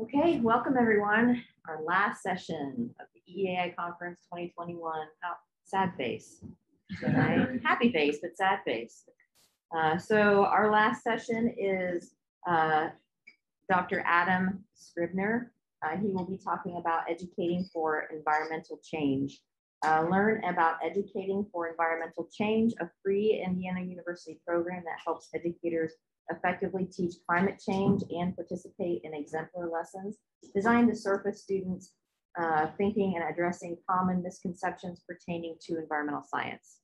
Okay, welcome everyone. Our last session of the EEAI Conference 2021. Oh, sad face. Right? Happy face, but sad face. Uh, so our last session is uh, Dr. Adam Scribner. Uh, he will be talking about educating for environmental change. Uh, learn about Educating for Environmental Change, a free Indiana University program that helps educators effectively teach climate change and participate in exemplar lessons designed to surface students uh, thinking and addressing common misconceptions pertaining to environmental science.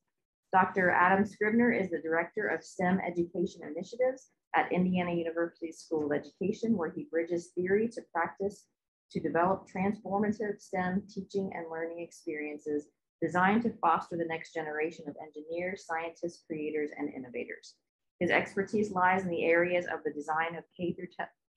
Dr. Adam Scribner is the Director of STEM Education Initiatives at Indiana University School of Education, where he bridges theory to practice to develop transformative STEM teaching and learning experiences designed to foster the next generation of engineers, scientists, creators, and innovators. His expertise lies in the areas of the design of K through,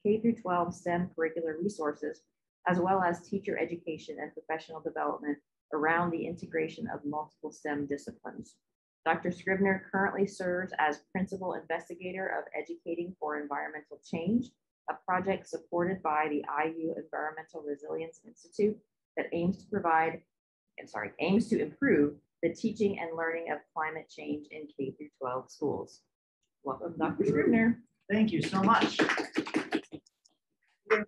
K through 12 STEM curricular resources, as well as teacher education and professional development around the integration of multiple STEM disciplines. Dr. Scribner currently serves as principal investigator of Educating for Environmental Change, a project supported by the IU Environmental Resilience Institute that aims to provide, and sorry, aims to improve the teaching and learning of climate change in K through 12 schools. Welcome, Dr. Scribner. Thank you so much.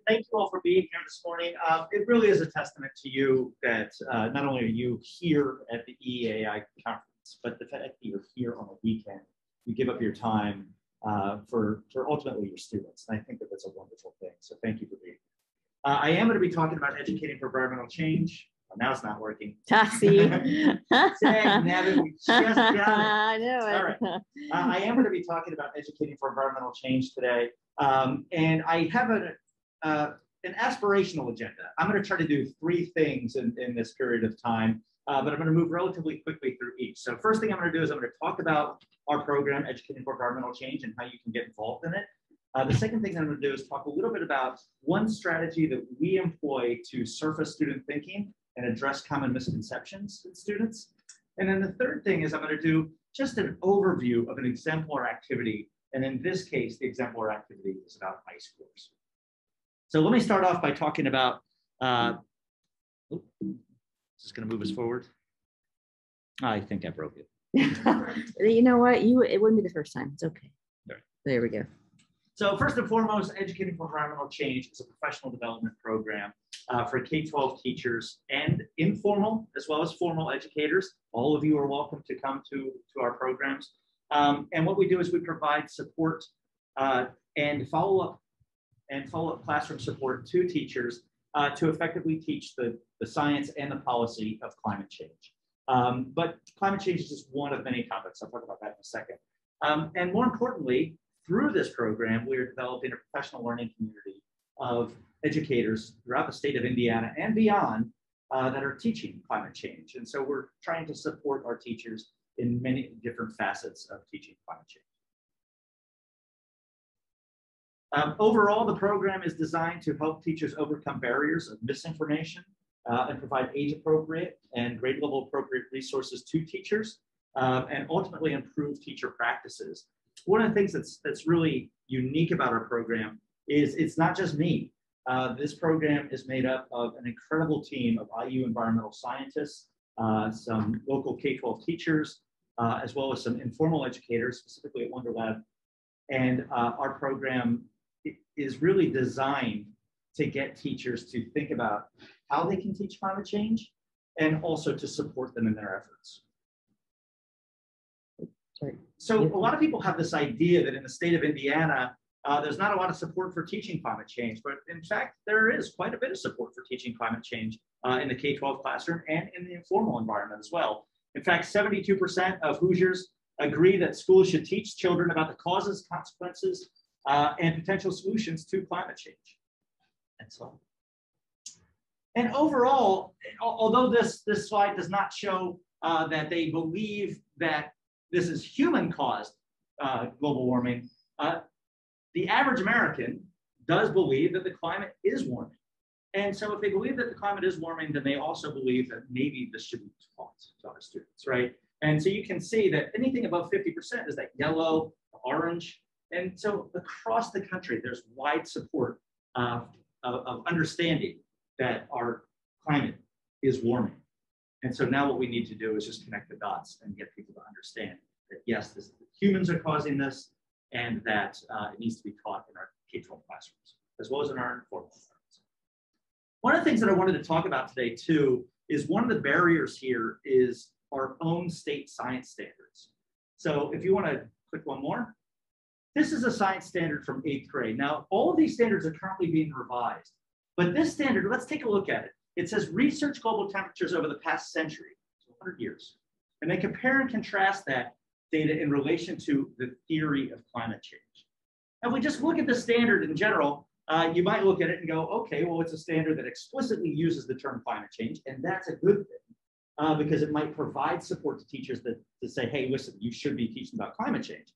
Thank you all for being here this morning. Uh, it really is a testament to you that uh, not only are you here at the EEAI conference, but the fact that you're here on a weekend, you give up your time uh, for, for ultimately your students. And I think that that's a wonderful thing. So thank you for being here. Uh, I am going to be talking about educating for environmental change. Well, now it's not working. Tassie. Nevin, we just got it. I know it. All right. Uh, I am going to be talking about educating for environmental change today. Um, and I have a, uh, an aspirational agenda. I'm going to try to do three things in, in this period of time, uh, but I'm going to move relatively quickly through each. So first thing I'm going to do is I'm going to talk about our program, Educating for Environmental Change, and how you can get involved in it. Uh, the second thing I'm going to do is talk a little bit about one strategy that we employ to surface student thinking and address common misconceptions in students. And then the third thing is I'm going to do just an overview of an exemplar activity. And in this case, the exemplar activity is about ice cores. So let me start off by talking about, uh, oh, just going to move us forward. I think I broke it. you know what? You it wouldn't be the first time. It's okay. Right. There we go. So first and foremost, Educating for Environmental Change is a professional development program uh, for K-12 teachers and informal as well as formal educators. All of you are welcome to come to, to our programs. Um, and what we do is we provide support uh, and follow-up and follow-up classroom support to teachers uh, to effectively teach the, the science and the policy of climate change. Um, but climate change is just one of many topics. I'll talk about that in a second. Um, and more importantly, through this program, we are developing a professional learning community of educators throughout the state of Indiana and beyond uh, that are teaching climate change. And so we're trying to support our teachers in many different facets of teaching climate change. Um, overall, the program is designed to help teachers overcome barriers of misinformation uh, and provide age appropriate and grade level appropriate resources to teachers um, and ultimately improve teacher practices. One of the things that's, that's really unique about our program is it's not just me. Uh, this program is made up of an incredible team of IU environmental scientists, uh, some local K-12 teachers, uh, as well as some informal educators, specifically at Wonder Lab. And uh, our program is really designed to get teachers to think about how they can teach climate change and also to support them in their efforts. Sorry. So a lot of people have this idea that in the state of Indiana, uh, there's not a lot of support for teaching climate change, but in fact, there is quite a bit of support for teaching climate change uh, in the K-12 classroom and in the informal environment as well. In fact, 72% of Hoosiers agree that schools should teach children about the causes, consequences, uh, and potential solutions to climate change. And so, and overall, although this, this slide does not show uh, that they believe that this is human caused uh, global warming, uh, the average American does believe that the climate is warming. And so if they believe that the climate is warming, then they also believe that maybe this should be taught to our students, right? And so you can see that anything above 50% is that yellow, orange. And so across the country, there's wide support of, of understanding that our climate is warming. And so now what we need to do is just connect the dots and get people to understand that yes, this, humans are causing this and that uh, it needs to be taught in our K-12 classrooms, as well as in our informal environments. One of the things that I wanted to talk about today too is one of the barriers here is our own state science standards. So if you want to click one more, this is a science standard from eighth grade. Now, all of these standards are currently being revised, but this standard, let's take a look at it. It says research global temperatures over the past century, 100 years, and then compare and contrast that data in relation to the theory of climate change. Now, if we just look at the standard in general, uh, you might look at it and go, okay, well, it's a standard that explicitly uses the term climate change, and that's a good thing uh, because it might provide support to teachers that, to say, hey, listen, you should be teaching about climate change.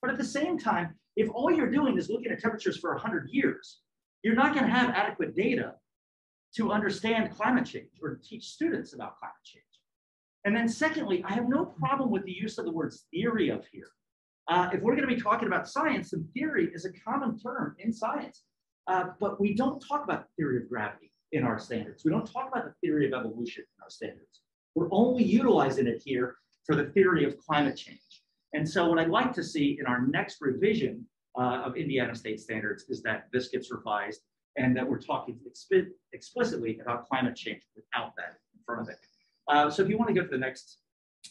But at the same time, if all you're doing is looking at temperatures for 100 years, you're not going to have adequate data to understand climate change or to teach students about climate change. And then secondly, I have no problem with the use of the words theory of here. Uh, if we're going to be talking about science, then theory is a common term in science. Uh, but we don't talk about the theory of gravity in our standards. We don't talk about the theory of evolution in our standards. We're only utilizing it here for the theory of climate change. And so what I'd like to see in our next revision uh, of Indiana state standards is that this gets revised and that we're talking exp explicitly about climate change without that in front of it. Uh, so if you want to go to the next,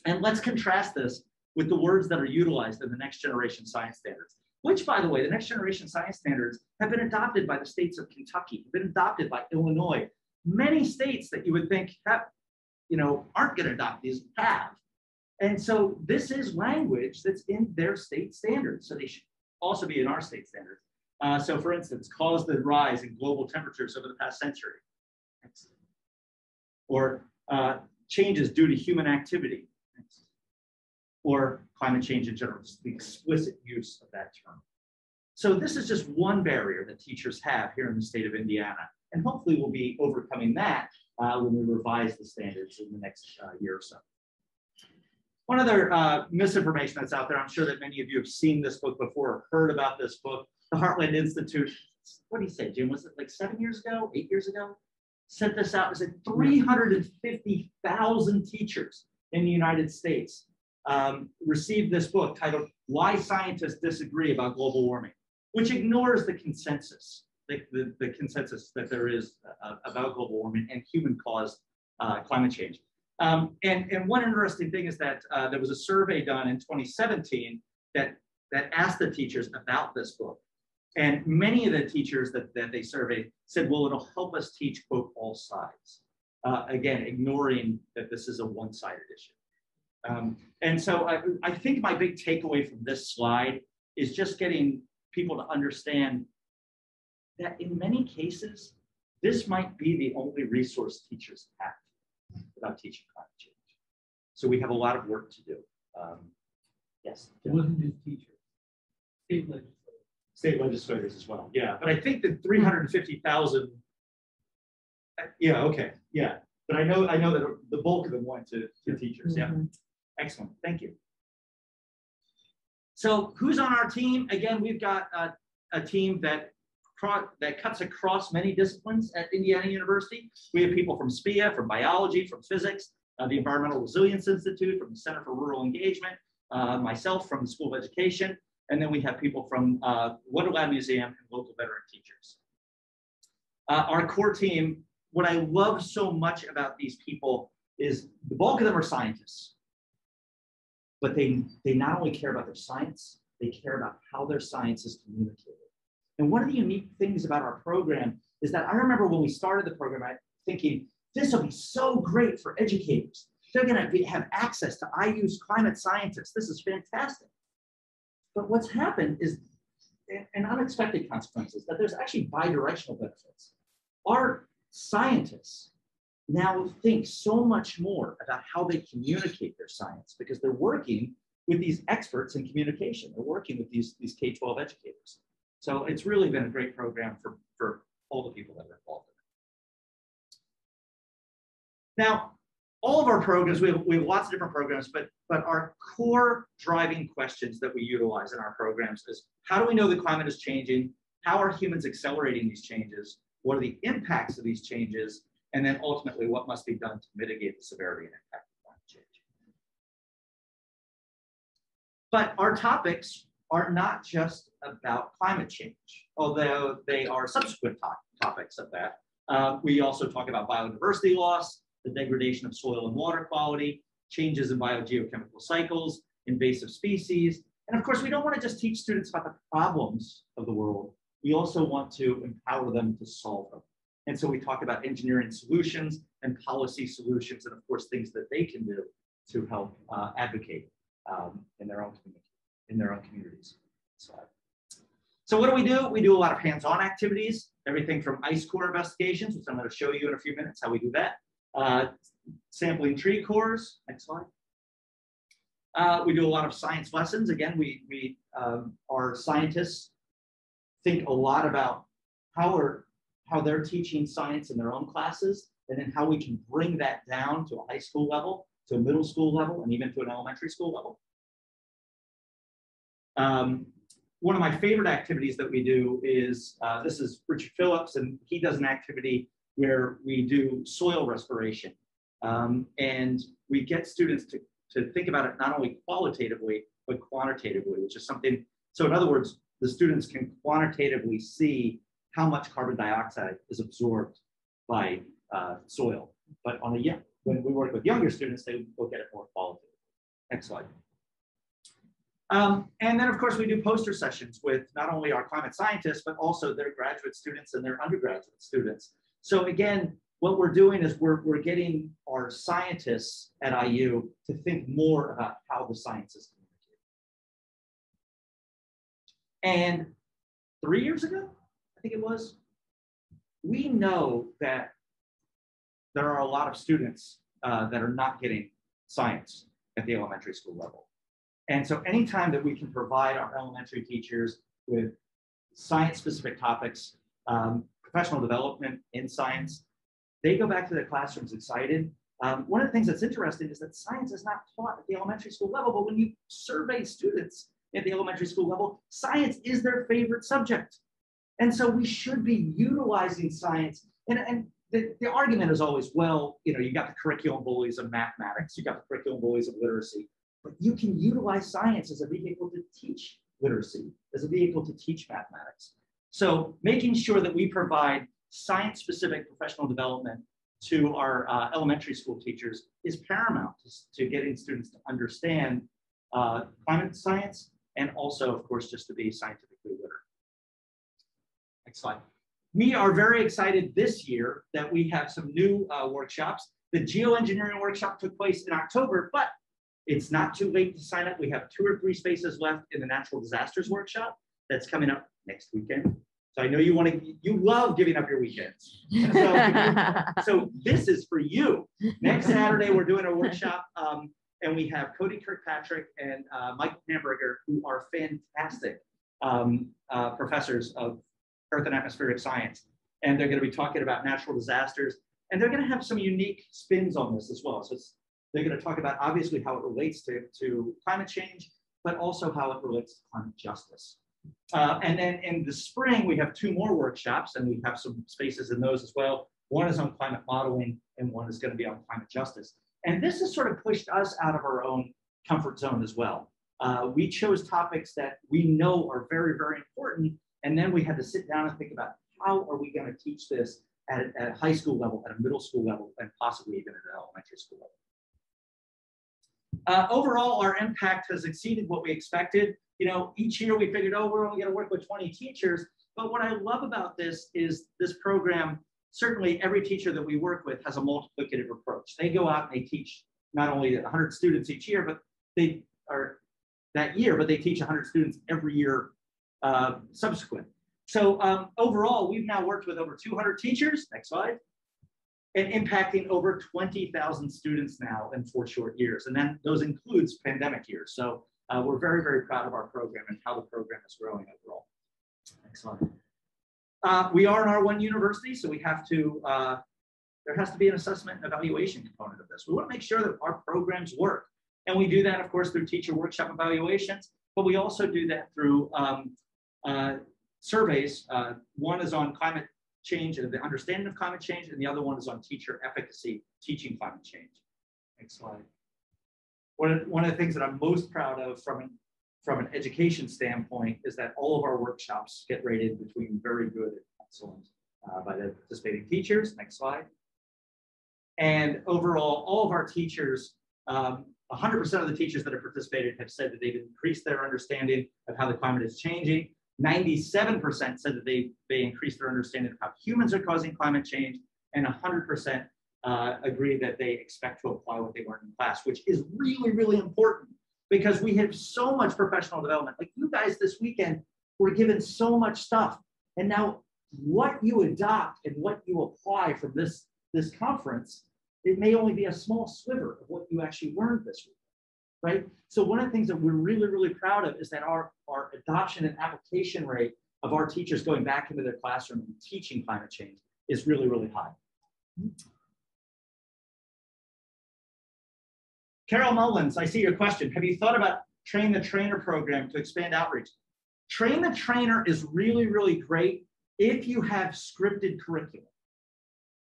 and let's contrast this with the words that are utilized in the next generation science standards, which by the way, the next generation science standards have been adopted by the states of Kentucky, have been adopted by Illinois. Many states that you would think have, you know, aren't going to adopt these have. And so this is language that's in their state standards. So they should also be in our state standards. Uh, so for instance, caused the rise in global temperatures over the past century. Or uh, changes due to human activity. Or climate change in general, just the explicit use of that term. So this is just one barrier that teachers have here in the state of Indiana. And hopefully we'll be overcoming that uh, when we revise the standards in the next uh, year or so. One other uh, misinformation that's out there, I'm sure that many of you have seen this book before or heard about this book, the Heartland Institute. What do you say, Jim? Was it like seven years ago, eight years ago? Sent this out. It said 350,000 teachers in the United States um, received this book titled Why Scientists Disagree About Global Warming, which ignores the consensus, the, the, the consensus that there is uh, about global warming and human caused uh, climate change. Um, and, and one interesting thing is that uh, there was a survey done in 2017 that, that asked the teachers about this book. And many of the teachers that, that they surveyed said, well, it'll help us teach, quote, all sides. Uh, again, ignoring that this is a one-sided issue. Um, and so I, I think my big takeaway from this slide is just getting people to understand that in many cases, this might be the only resource teachers have about teaching climate change. So we have a lot of work to do. Um, yes. It wasn't just teachers, state legislators. State legislators as well. Yeah, but I think that 350,000. Uh, yeah. Okay. Yeah, but I know I know that the bulk of them went to, to teachers. Yeah. Mm -hmm. Excellent. Thank you. So who's on our team? Again, we've got a, a team that that cuts across many disciplines at Indiana University. We have people from SPEA, from biology, from physics, uh, the Environmental Resilience Institute, from the Center for Rural Engagement, uh, myself from the School of Education, and then we have people from uh, WonderLab Museum and local veteran teachers. Uh, our core team, what I love so much about these people is the bulk of them are scientists, but they, they not only care about their science, they care about how their science is communicated. And one of the unique things about our program is that I remember when we started the program, I thinking, this will be so great for educators. They're going to have access to IU's climate scientists. This is fantastic. But what's happened is an unexpected consequence is that there's actually bidirectional benefits. Our scientists now think so much more about how they communicate their science because they're working with these experts in communication. They're working with these, these K-12 educators. So it's really been a great program for, for all the people that are involved in it. Now, all of our programs, we have, we have lots of different programs, but, but our core driving questions that we utilize in our programs is how do we know the climate is changing? How are humans accelerating these changes? what are the impacts of these changes, and then ultimately what must be done to mitigate the severity and impact of climate change. But our topics are not just about climate change, although they are subsequent to topics of that. Uh, we also talk about biodiversity loss, the degradation of soil and water quality, changes in biogeochemical cycles, invasive species. And of course, we don't want to just teach students about the problems of the world. We also want to empower them to solve them. And so we talk about engineering solutions and policy solutions, and of course, things that they can do to help uh, advocate um, in their own community, in their own communities. So, so what do we do? We do a lot of hands-on activities, everything from ice core investigations, which I'm going to show you in a few minutes how we do that, uh, sampling tree cores. Next slide. Uh, we do a lot of science lessons. Again, we, we um, our scientists think a lot about how, are, how they're teaching science in their own classes, and then how we can bring that down to a high school level, to a middle school level, and even to an elementary school level. Um, one of my favorite activities that we do is, uh, this is Richard Phillips, and he does an activity where we do soil respiration. Um, and we get students to, to think about it not only qualitatively, but quantitatively, which is something, so in other words, the students can quantitatively see how much carbon dioxide is absorbed by uh, soil. But on a young, when we work with younger students, they look at it more qualitatively. Next slide. Um, and then, of course, we do poster sessions with not only our climate scientists, but also their graduate students and their undergraduate students. So again, what we're doing is we're, we're getting our scientists at IU to think more about how the science is communicated. And three years ago, I think it was, we know that there are a lot of students uh, that are not getting science at the elementary school level. And so anytime that we can provide our elementary teachers with science-specific topics, um, professional development in science, they go back to their classrooms excited. Um, one of the things that's interesting is that science is not taught at the elementary school level, but when you survey students at the elementary school level, science is their favorite subject. And so we should be utilizing science. And, and the, the argument is always, well, you know, you got the curriculum bullies of mathematics, you got the curriculum bullies of literacy, but you can utilize science as a vehicle to teach literacy, as a vehicle to teach mathematics. So making sure that we provide science-specific professional development to our uh, elementary school teachers is paramount to, to getting students to understand uh, climate science and also, of course, just to be scientifically literate. Next slide. We are very excited this year that we have some new uh, workshops. The geoengineering workshop took place in October, but it's not too late to sign up. We have two or three spaces left in the natural disasters workshop that's coming up next weekend. So I know you want to, you love giving up your weekends. So, so this is for you. Next Saturday, we're doing a workshop um, and we have Cody Kirkpatrick and uh, Mike Hamburger, who are fantastic um, uh, professors of Earth and Atmospheric Science. And they're going to be talking about natural disasters. And they're going to have some unique spins on this as well. So they're going to talk about obviously how it relates to, to climate change, but also how it relates to climate justice. Uh, and then in the spring, we have two more workshops, and we have some spaces in those as well. One is on climate modeling, and one is going to be on climate justice. And this has sort of pushed us out of our own comfort zone as well. Uh, we chose topics that we know are very, very important, and then we had to sit down and think about how are we going to teach this at, at a high school level, at a middle school level, and possibly even at an elementary school level. Uh, overall, our impact has exceeded what we expected you know, each year we figured, oh, we're only going to work with 20 teachers. But what I love about this is this program, certainly every teacher that we work with has a multiplicative approach. They go out and they teach not only 100 students each year, but they are that year, but they teach 100 students every year uh, subsequent. So um, overall, we've now worked with over 200 teachers, next slide, and impacting over 20,000 students now in four short years. And then those includes pandemic years. So uh, we're very, very proud of our program and how the program is growing overall. Slide. Uh, we are an R1 university, so we have to, uh, there has to be an assessment and evaluation component of this. We want to make sure that our programs work. And we do that, of course, through teacher workshop evaluations, but we also do that through um, uh, surveys. Uh, one is on climate change and the understanding of climate change, and the other one is on teacher efficacy, teaching climate change. Next slide. One of, one of the things that I'm most proud of from an, from an education standpoint is that all of our workshops get rated between very good and excellent uh, by the participating teachers. Next slide. And overall, all of our teachers, 100% um, of the teachers that have participated have said that they've increased their understanding of how the climate is changing. 97% said that they, they increased their understanding of how humans are causing climate change, and 100% uh, agree that they expect to apply what they learned in class, which is really, really important because we have so much professional development. Like you guys this weekend were given so much stuff. And now what you adopt and what you apply from this, this conference it may only be a small sliver of what you actually learned this week, right? So one of the things that we're really, really proud of is that our, our adoption and application rate of our teachers going back into their classroom and teaching climate change is really, really high. Carol Mullins, I see your question. Have you thought about train the trainer program to expand outreach? Train the trainer is really, really great if you have scripted curriculum.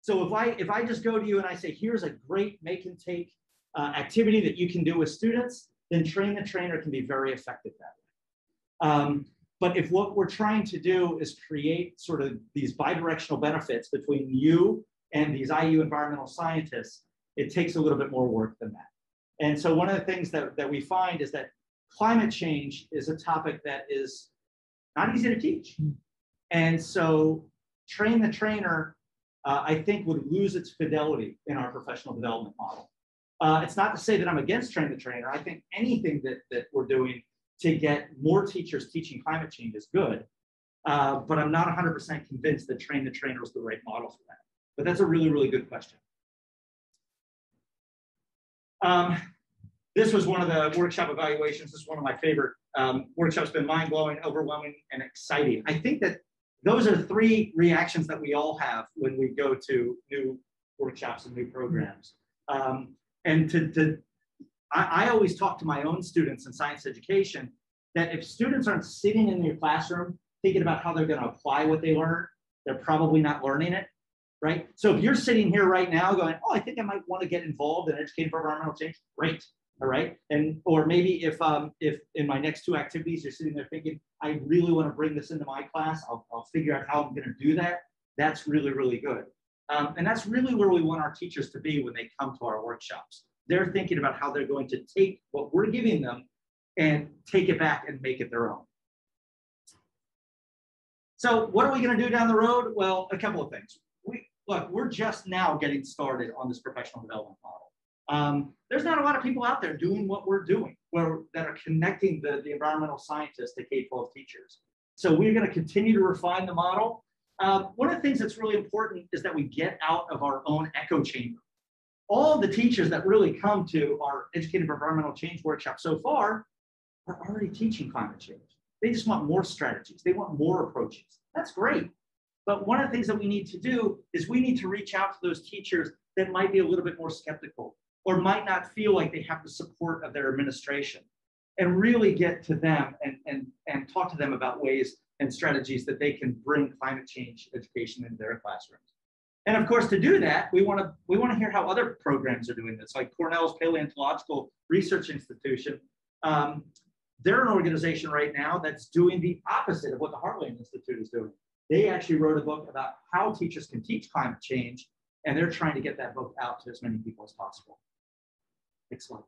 So if I if I just go to you and I say, here's a great make and take uh, activity that you can do with students, then train the trainer can be very effective that way. Um, but if what we're trying to do is create sort of these bidirectional benefits between you and these IU environmental scientists, it takes a little bit more work than that. And so one of the things that, that we find is that climate change is a topic that is not easy to teach. Hmm. And so train the trainer uh, I think would lose its fidelity in our professional development model. Uh, it's not to say that I'm against train the trainer. I think anything that, that we're doing to get more teachers teaching climate change is good. Uh, but I'm not 100% convinced that train the trainer is the right model for that. But that's a really, really good question. Um, this was one of the workshop evaluations. This is one of my favorite um, workshops, been mind blowing, overwhelming, and exciting. I think that those are three reactions that we all have when we go to new workshops and new programs. Um, and to, to I, I, always talk to my own students in science education that if students aren't sitting in your classroom thinking about how they're going to apply what they learn, they're probably not learning it, right? So if you're sitting here right now going, oh, I think I might want to get involved in educating for environmental change, great all right? And or maybe if um if in my next two activities you're sitting there thinking i really want to bring this into my class. I'll, I'll figure out how i'm going to do that that's really really good. Um, and that's really where we want our teachers to be when they come to our workshops. They're thinking about how they're going to take what we're giving them and take it back and make it their own. So what are we going to do down the road? Well a couple of things look we're just now getting started on this professional development model um, there's not a lot of people out there doing what we're doing, where that are connecting the, the environmental scientists to K-12 teachers. So we're going to continue to refine the model. Uh, one of the things that's really important is that we get out of our own echo chamber. All the teachers that really come to our Educating for Environmental Change workshop so far are already teaching climate change. They just want more strategies. They want more approaches. That's great. But one of the things that we need to do is we need to reach out to those teachers that might be a little bit more skeptical, or might not feel like they have the support of their administration and really get to them and, and, and talk to them about ways and strategies that they can bring climate change education into their classrooms. And of course, to do that, we want to we want to hear how other programs are doing this, like Cornell's Paleontological Research Institution. Um, they're an organization right now that's doing the opposite of what the Heartland Institute is doing. They actually wrote a book about how teachers can teach climate change, and they're trying to get that book out to as many people as possible. Next slide.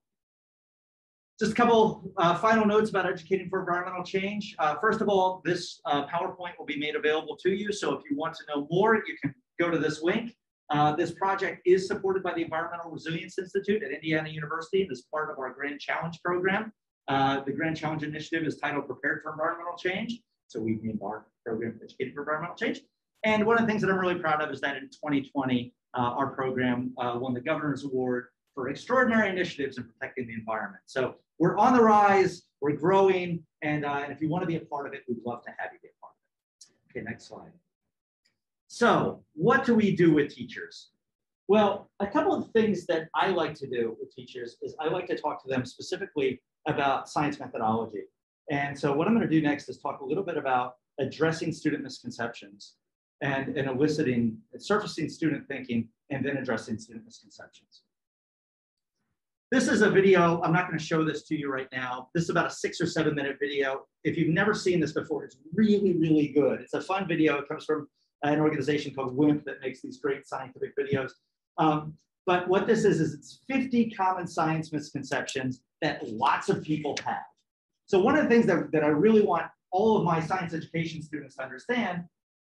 Just a couple uh, final notes about educating for environmental change. Uh, first of all, this uh, PowerPoint will be made available to you. So if you want to know more, you can go to this link. Uh, this project is supported by the Environmental Resilience Institute at Indiana University and is part of our Grand Challenge program. Uh, the Grand Challenge initiative is titled Prepared for Environmental Change. So we've named our program Educating for Environmental Change. And one of the things that I'm really proud of is that in 2020, uh, our program won the Governor's Award for extraordinary initiatives in protecting the environment. So we're on the rise, we're growing, and, uh, and if you want to be a part of it, we'd love to have you be a part of it. Okay, next slide. So what do we do with teachers? Well, a couple of things that I like to do with teachers is I like to talk to them specifically about science methodology. And so what I'm going to do next is talk a little bit about addressing student misconceptions. and, and eliciting, surfacing student thinking, and then addressing student misconceptions. This is a video. I'm not going to show this to you right now. This is about a six or seven minute video. If you've never seen this before, it's really, really good. It's a fun video. It comes from an organization called WIMP that makes these great scientific videos. Um, but what this is, is it's 50 common science misconceptions that lots of people have. So one of the things that, that I really want all of my science education students to understand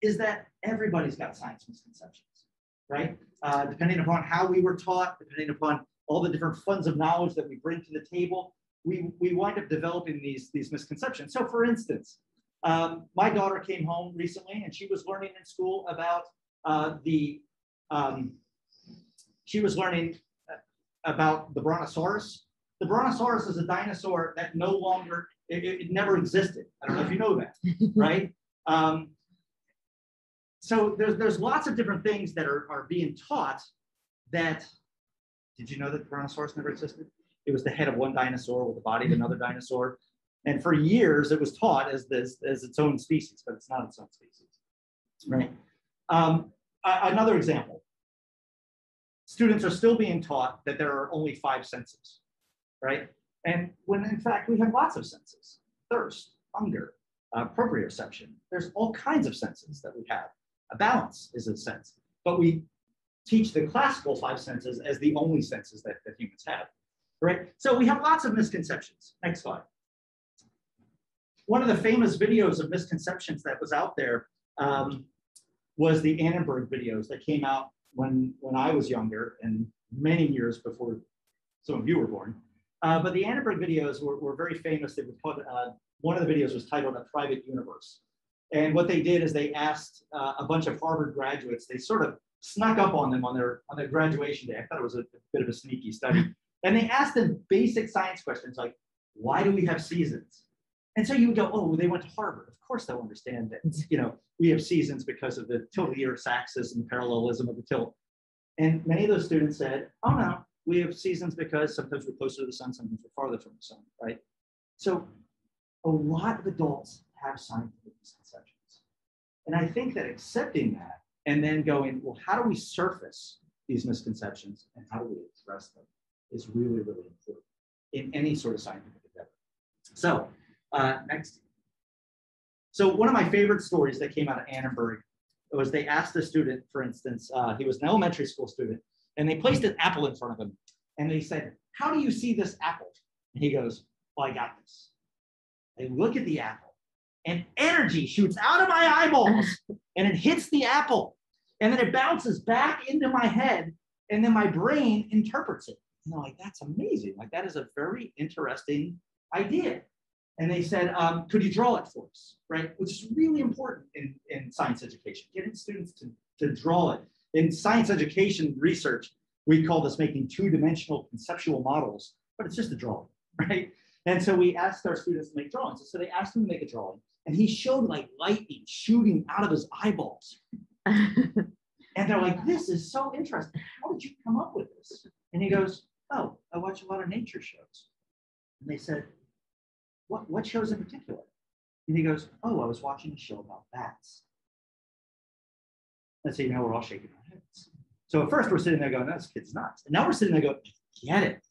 is that everybody's got science misconceptions, right? Uh, depending upon how we were taught, depending upon all the different funds of knowledge that we bring to the table, we, we wind up developing these, these misconceptions. So for instance, um, my daughter came home recently and she was learning in school about uh, the, um, she was learning uh, about the brontosaurus. The brontosaurus is a dinosaur that no longer, it, it never existed. I don't know if you know that, right? Um, so there's, there's lots of different things that are, are being taught that, did you know that the brontosaurus never existed? It was the head of one dinosaur with the body of another dinosaur. And for years, it was taught as this as its own species, but it's not its own species, right? Um, another example: students are still being taught that there are only five senses, right? And when in fact we have lots of senses: thirst, hunger, uh, proprioception. There's all kinds of senses that we have. A balance is a sense, but we teach the classical five senses as the only senses that, that humans have, right? So we have lots of misconceptions. Next slide one of the famous videos of misconceptions that was out there um, was the Annenberg videos that came out when, when I was younger and many years before some of you were born. Uh, but the Annenberg videos were, were very famous. They were put, uh, one of the videos was titled A Private Universe. And what they did is they asked uh, a bunch of Harvard graduates, they sort of snuck up on them on their, on their graduation day. I thought it was a, a bit of a sneaky study. And they asked them basic science questions like, why do we have seasons? And so you would go, oh, they went to Harvard. Of course they'll understand that, you know, we have seasons because of the tilt-of-the-earth's axis and the parallelism of the tilt. And many of those students said, oh no, we have seasons because sometimes we're closer to the sun, sometimes we're farther from the sun, right? So a lot of adults have scientific misconceptions. And I think that accepting that and then going, well, how do we surface these misconceptions and how do we address them is really, really important in any sort of scientific endeavor. So uh, next. So one of my favorite stories that came out of Annenberg was they asked a student, for instance, uh, he was an elementary school student, and they placed an apple in front of him. And they said, how do you see this apple? And he goes, well, I got this. They look at the apple and energy shoots out of my eyeballs and it hits the apple. And then it bounces back into my head and then my brain interprets it. And they're like, that's amazing. Like that is a very interesting idea and they said, um, could you draw it for us, right? Which is really important in, in science education, getting students to, to draw it. In science education research, we call this making two-dimensional conceptual models, but it's just a drawing, right? And so we asked our students to make drawings. So they asked him to make a drawing, and he showed like lightning shooting out of his eyeballs. and they're like, this is so interesting. How did you come up with this? And he goes, oh, I watch a lot of nature shows. And they said, what, what shows in particular? And he goes, Oh, I was watching a show about bats. And so, you know, we're all shaking So at first we're sitting there going, This kid's nuts. And now we're sitting there going, Get it.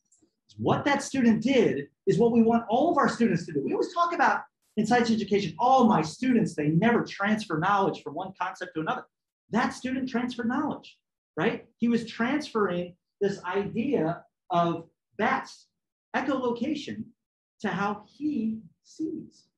What that student did is what we want all of our students to do. We always talk about in science education, all my students, they never transfer knowledge from one concept to another. That student transferred knowledge, right? He was transferring this idea of bats echolocation to how he sees.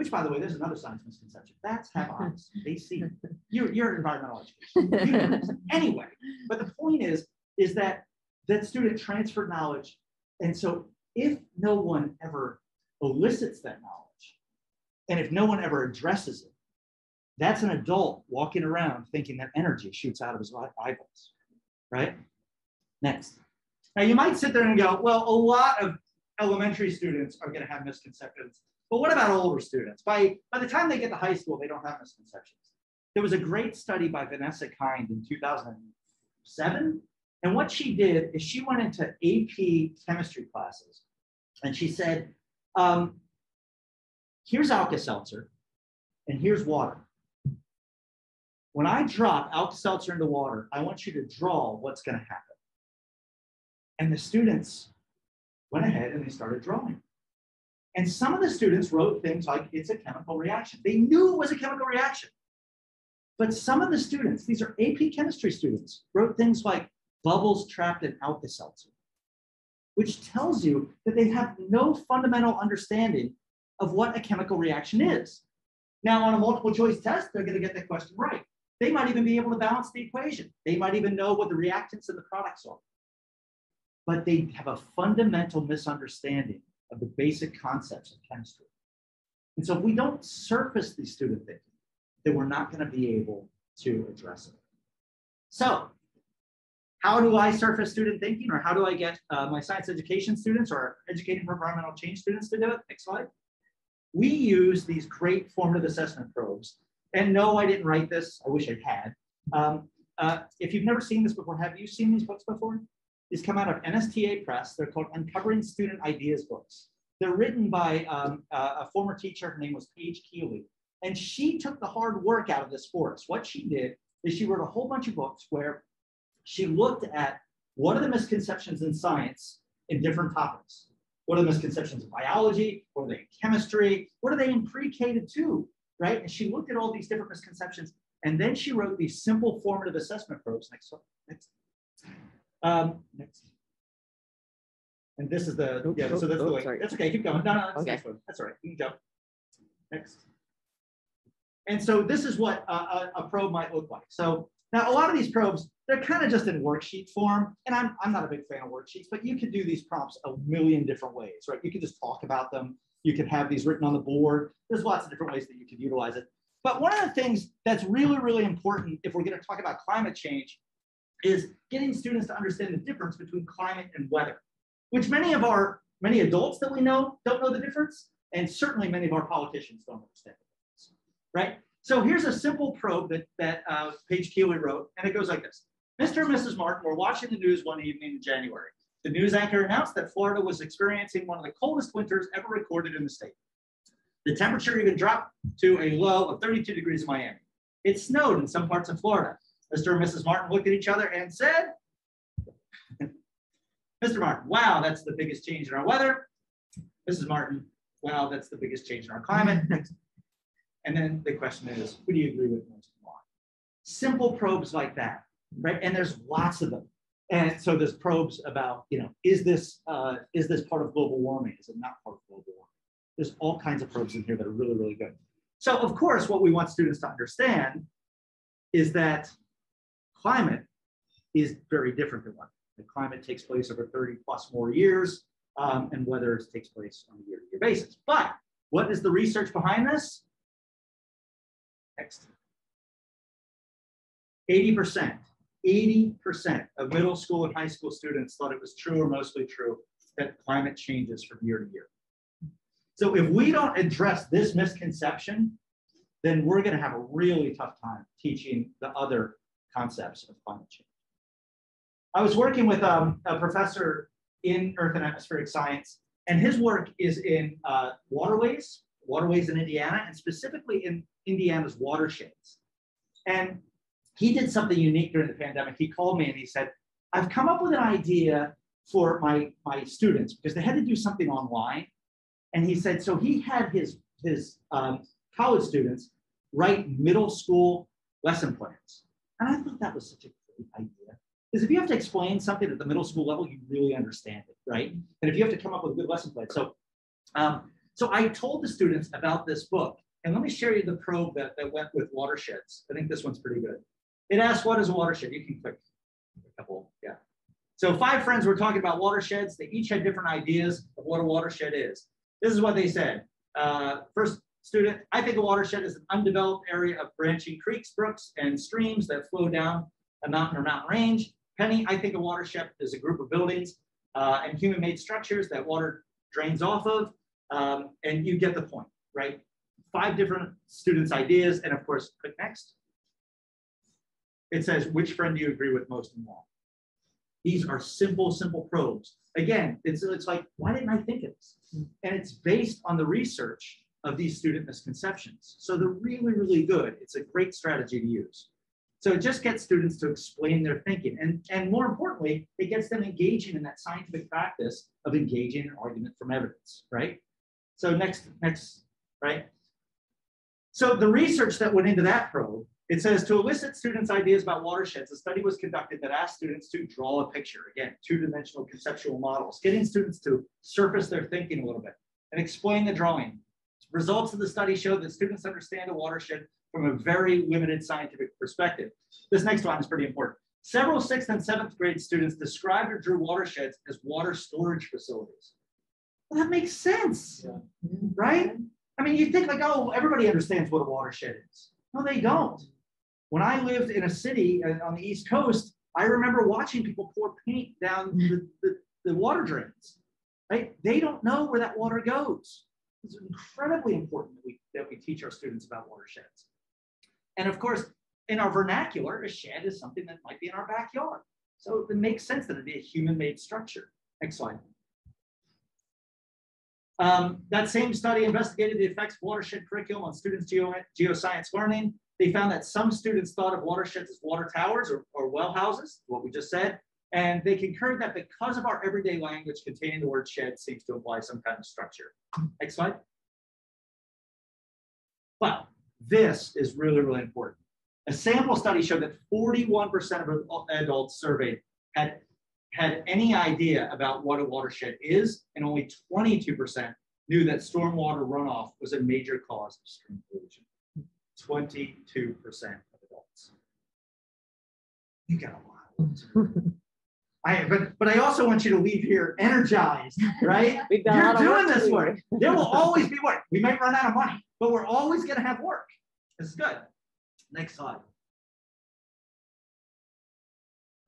Which, by the way, there's another science misconception. Bats have eyes. They see. You're, you're an environmental education. Anyway, but the point is, is that that student transferred knowledge. And so if no one ever elicits that knowledge, and if no one ever addresses it, that's an adult walking around thinking that energy shoots out of his eyeballs, right? Next. Now you might sit there and go, well, a lot of elementary students are going to have misconceptions. But what about older students? By, by the time they get to high school, they don't have misconceptions. There was a great study by Vanessa Kind in 2007. And what she did is she went into AP chemistry classes and she said, um, here's Alka Seltzer and here's water. when I drop Alka-Seltzer into water, I want you to draw what's going to happen. And the students went ahead and they started drawing. And some of the students wrote things like, it's a chemical reaction. They knew it was a chemical reaction. But some of the students, these are AP chemistry students, wrote things like bubbles trapped in Alka-Seltzer, which tells you that they have no fundamental understanding of what a chemical reaction is. Now, on a multiple choice test, they're going to get the question right. They might even be able to balance the equation. They might even know what the reactants and the products are. But they have a fundamental misunderstanding of the basic concepts of chemistry. And so if we don't surface the student thinking, then we're not going to be able to address it. So how do I surface student thinking or how do I get uh, my science education students or educating for environmental change students to do it? Next slide. We use these great formative assessment probes. And no, I didn't write this. I wish I had. Um, uh, if you've never seen this before, have you seen these books before? These come out of NSTA Press. They're called Uncovering Student Ideas books. They're written by um, a former teacher. Her name was Page Keeley. And she took the hard work out of this for us. What she did is she wrote a whole bunch of books where she looked at what are the misconceptions in science in different topics. What are the misconceptions in biology? What are they in chemistry? What are they in pre-K to two, right? And she looked at all these different misconceptions. And then she wrote these simple formative assessment probes. Next, next. Um, next. And this is the, yeah, so that's the way. That's okay, keep going. No, no, that's, Okay. that's all right. You can jump. Next. And so this is what a, a, a probe might look like. So now a lot of these probes, they're kind of just in worksheet form. And I'm, I'm not a big fan of worksheets, but you could do these prompts a million different ways, right? You could just talk about them. You could have these written on the board. There's lots of different ways that you could utilize it. But one of the things that's really, really important if we're going to talk about climate change is getting students to understand the difference between climate and weather, which many of our, many adults that we know don't know the difference. And certainly many of our politicians don't understand the difference, right? So here's a simple probe that, that uh, Page Keeley wrote, and it goes like this. Mr. and Mrs. Martin were watching the news one evening in January. The news anchor announced that Florida was experiencing one of the coldest winters ever recorded in the state. The temperature even dropped to a low of 32 degrees in Miami. It snowed in some parts of Florida. Mr. and Mrs. Martin looked at each other and said, Mr. Martin, wow, that's the biggest change in our weather. Mrs. Martin, wow, that's the biggest change in our climate. and then the question is, who do you agree with most and why? Simple probes like that, right? And there's lots of them. And so there's probes about, you know, is this uh, is this part of global warming? Is it not part of global warming? There's all kinds of probes in here that are really, really good. So of course, what we want students to understand is that climate is very different than weather. The climate takes place over 30 plus more years, um, and weather takes place on a year-to-year basis. But what is the research behind this? Next. 80%, 80% of middle school and high school students thought it was true or mostly true that climate changes from year to year. So if we don't address this misconception, then we're going to have a really tough time teaching the other concepts of climate change. I was working with um, a professor in Earth and Atmospheric Science, and his work is in uh, waterways, waterways in Indiana, and specifically in Indiana's watersheds. And he did something unique during the pandemic. He called me and he said, I've come up with an idea for my, my students because they had to do something online. And he said, so he had his, his um, college students write middle school lesson plans. And I thought that was such a great idea. Because if you have to explain something at the middle school level, you really understand it, right? And if you have to come up with a good lesson plan. So, um, so I told the students about this book. And let me share you the probe that, that went with watersheds. I think this one's pretty good. It asks, what is a watershed? You can click a couple, yeah. So five friends were talking about watersheds. They each had different ideas of what a watershed is. This is what they said. Uh, first student, I think a watershed is an undeveloped area of branching creeks, brooks, and streams that flow down a mountain or mountain range. Penny, I think a watershed is a group of buildings uh, and human-made structures that water drains off of. Um, and you get the point, right? Five different students' ideas, and of course, click next. It says, which friend do you agree with most and why? These are simple, simple probes. Again, it's, it's like, why didn't I think of this? And it's based on the research of these student misconceptions. So they're really, really good. It's a great strategy to use. So it just gets students to explain their thinking. And, and more importantly, it gets them engaging in that scientific practice of engaging in argument from evidence, right? So next, next, right? So the research that went into that probe, it says to elicit students' ideas about watersheds, a study was conducted that asked students to draw a picture, again, two-dimensional conceptual models, getting students to surface their thinking a little bit and explain the drawing. Results of the study showed that students understand a watershed from a very limited scientific perspective. This next one is pretty important. Several sixth and seventh grade students described or drew watersheds as water storage facilities. Well, that makes sense, Yeah. right? I mean, you think like, oh, everybody understands what a watershed is. No, they don't. When I lived in a city uh, on the East Coast, I remember watching people pour paint down the, the, the water drains. Right? They don't know where that water goes. It's incredibly important that we, that we teach our students about watersheds. And of course, in our vernacular, a shed is something that might be in our backyard. So it makes sense that it'd be a human-made structure. Next slide. Um, that same study investigated the effects of watershed curriculum on students' geo geoscience learning. They found that some students thought of watersheds as water towers or, or well houses, what we just said. And they concurred that because of our everyday language containing the word shed seems to imply some kind of structure. Next slide. But this is really, really important. A sample study showed that 41% of adults surveyed had, had any idea about what a watershed is, and only 22% knew that stormwater runoff was a major cause of stream pollution. 22% of adults. You got a lot I, but, but I also want you to leave here energized, right? We've a You're doing work this do. work. There will always be work. We might run out of money, but we're always going to have work. This is good. Next slide.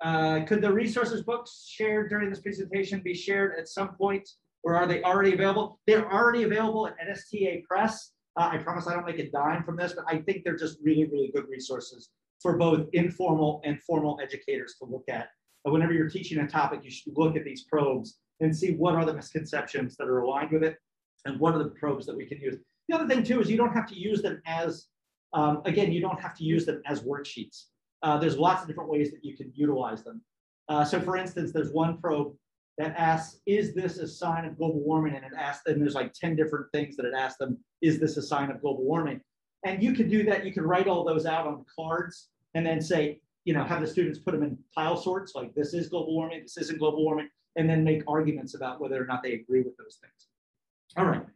Uh, could the resources books shared during this presentation be shared at some point, or are they already available? They're already available at NSTA Press. Uh, I promise I don't make a dime from this, but I think they're just really, really good resources for both informal and formal educators to look at. Whenever you're teaching a topic, you should look at these probes and see what are the misconceptions that are aligned with it and what are the probes that we can use. The other thing too is you don't have to use them as, um, again, you don't have to use them as worksheets. Uh, there's lots of different ways that you can utilize them. Uh, so for instance, there's one probe that asks, is this a sign of global warming? And it asks, and there's like 10 different things that it asks them, is this a sign of global warming? And you can do that. You can write all those out on cards and then say, you know, have the students put them in pile sorts, like this is global warming, this isn't global warming, and then make arguments about whether or not they agree with those things. All right.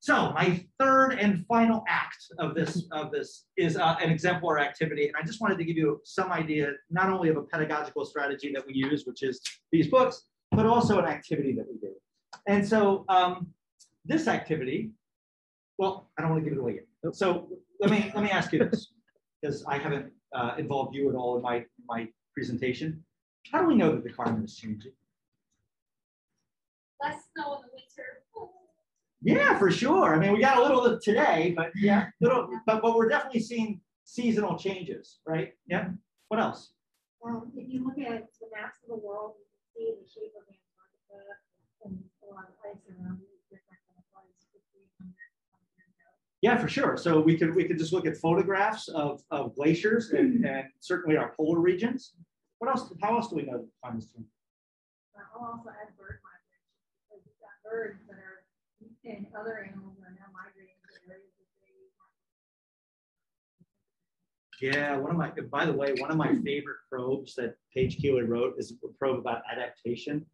So my third and final act of this of this is uh, an exemplar activity, and I just wanted to give you some idea, not only of a pedagogical strategy that we use, which is these books, but also an activity that we do. And so um, this activity, well, I don't want to give it away yet. So let me let me ask you this, because I haven't uh, involved you at all in my my presentation. How do we know that the climate is changing? Less snow in the winter. Yeah, for sure. I mean, we got a little of today, but yeah, little, but but we're definitely seeing seasonal changes, right? Yeah. What else? Um, if you look at the maps of the world, you can see the shape of Antarctica and a lot of ice around it is different than it was 1500 years ago. Yeah, for sure. So we could we could just look at photographs of, of glaciers and, and certainly our polar regions. What else? How else do we know climate? Uh, I'll also add bird migration because you've got birds that are and other animals are now migrating to areas. Yeah, one of my, by the way, one of my favorite probes that Page Keeley wrote is a probe about adaptation.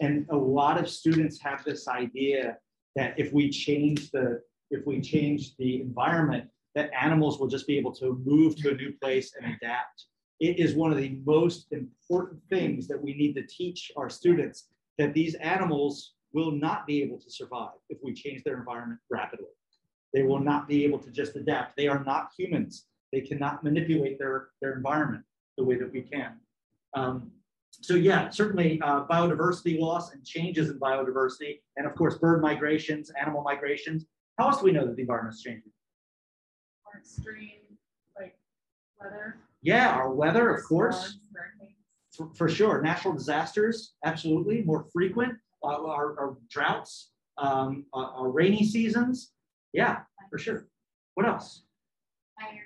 And a lot of students have this idea that if we change the, if we change the environment, that animals will just be able to move to a new place and adapt. It is one of the most important things that we need to teach our students that these animals will not be able to survive if we change their environment rapidly. They will not be able to just adapt. They are not humans. They cannot manipulate their, their environment the way that we can. Um, so yeah, certainly uh, biodiversity loss and changes in biodiversity, and of course, bird migrations, animal migrations. How else do we know that the environment is changing? or extreme like weather. Yeah, our weather, of course, for, for sure. Natural disasters, absolutely, more frequent. Uh, our, our droughts, um, our, our rainy seasons. Yeah, for sure. What else? Fires.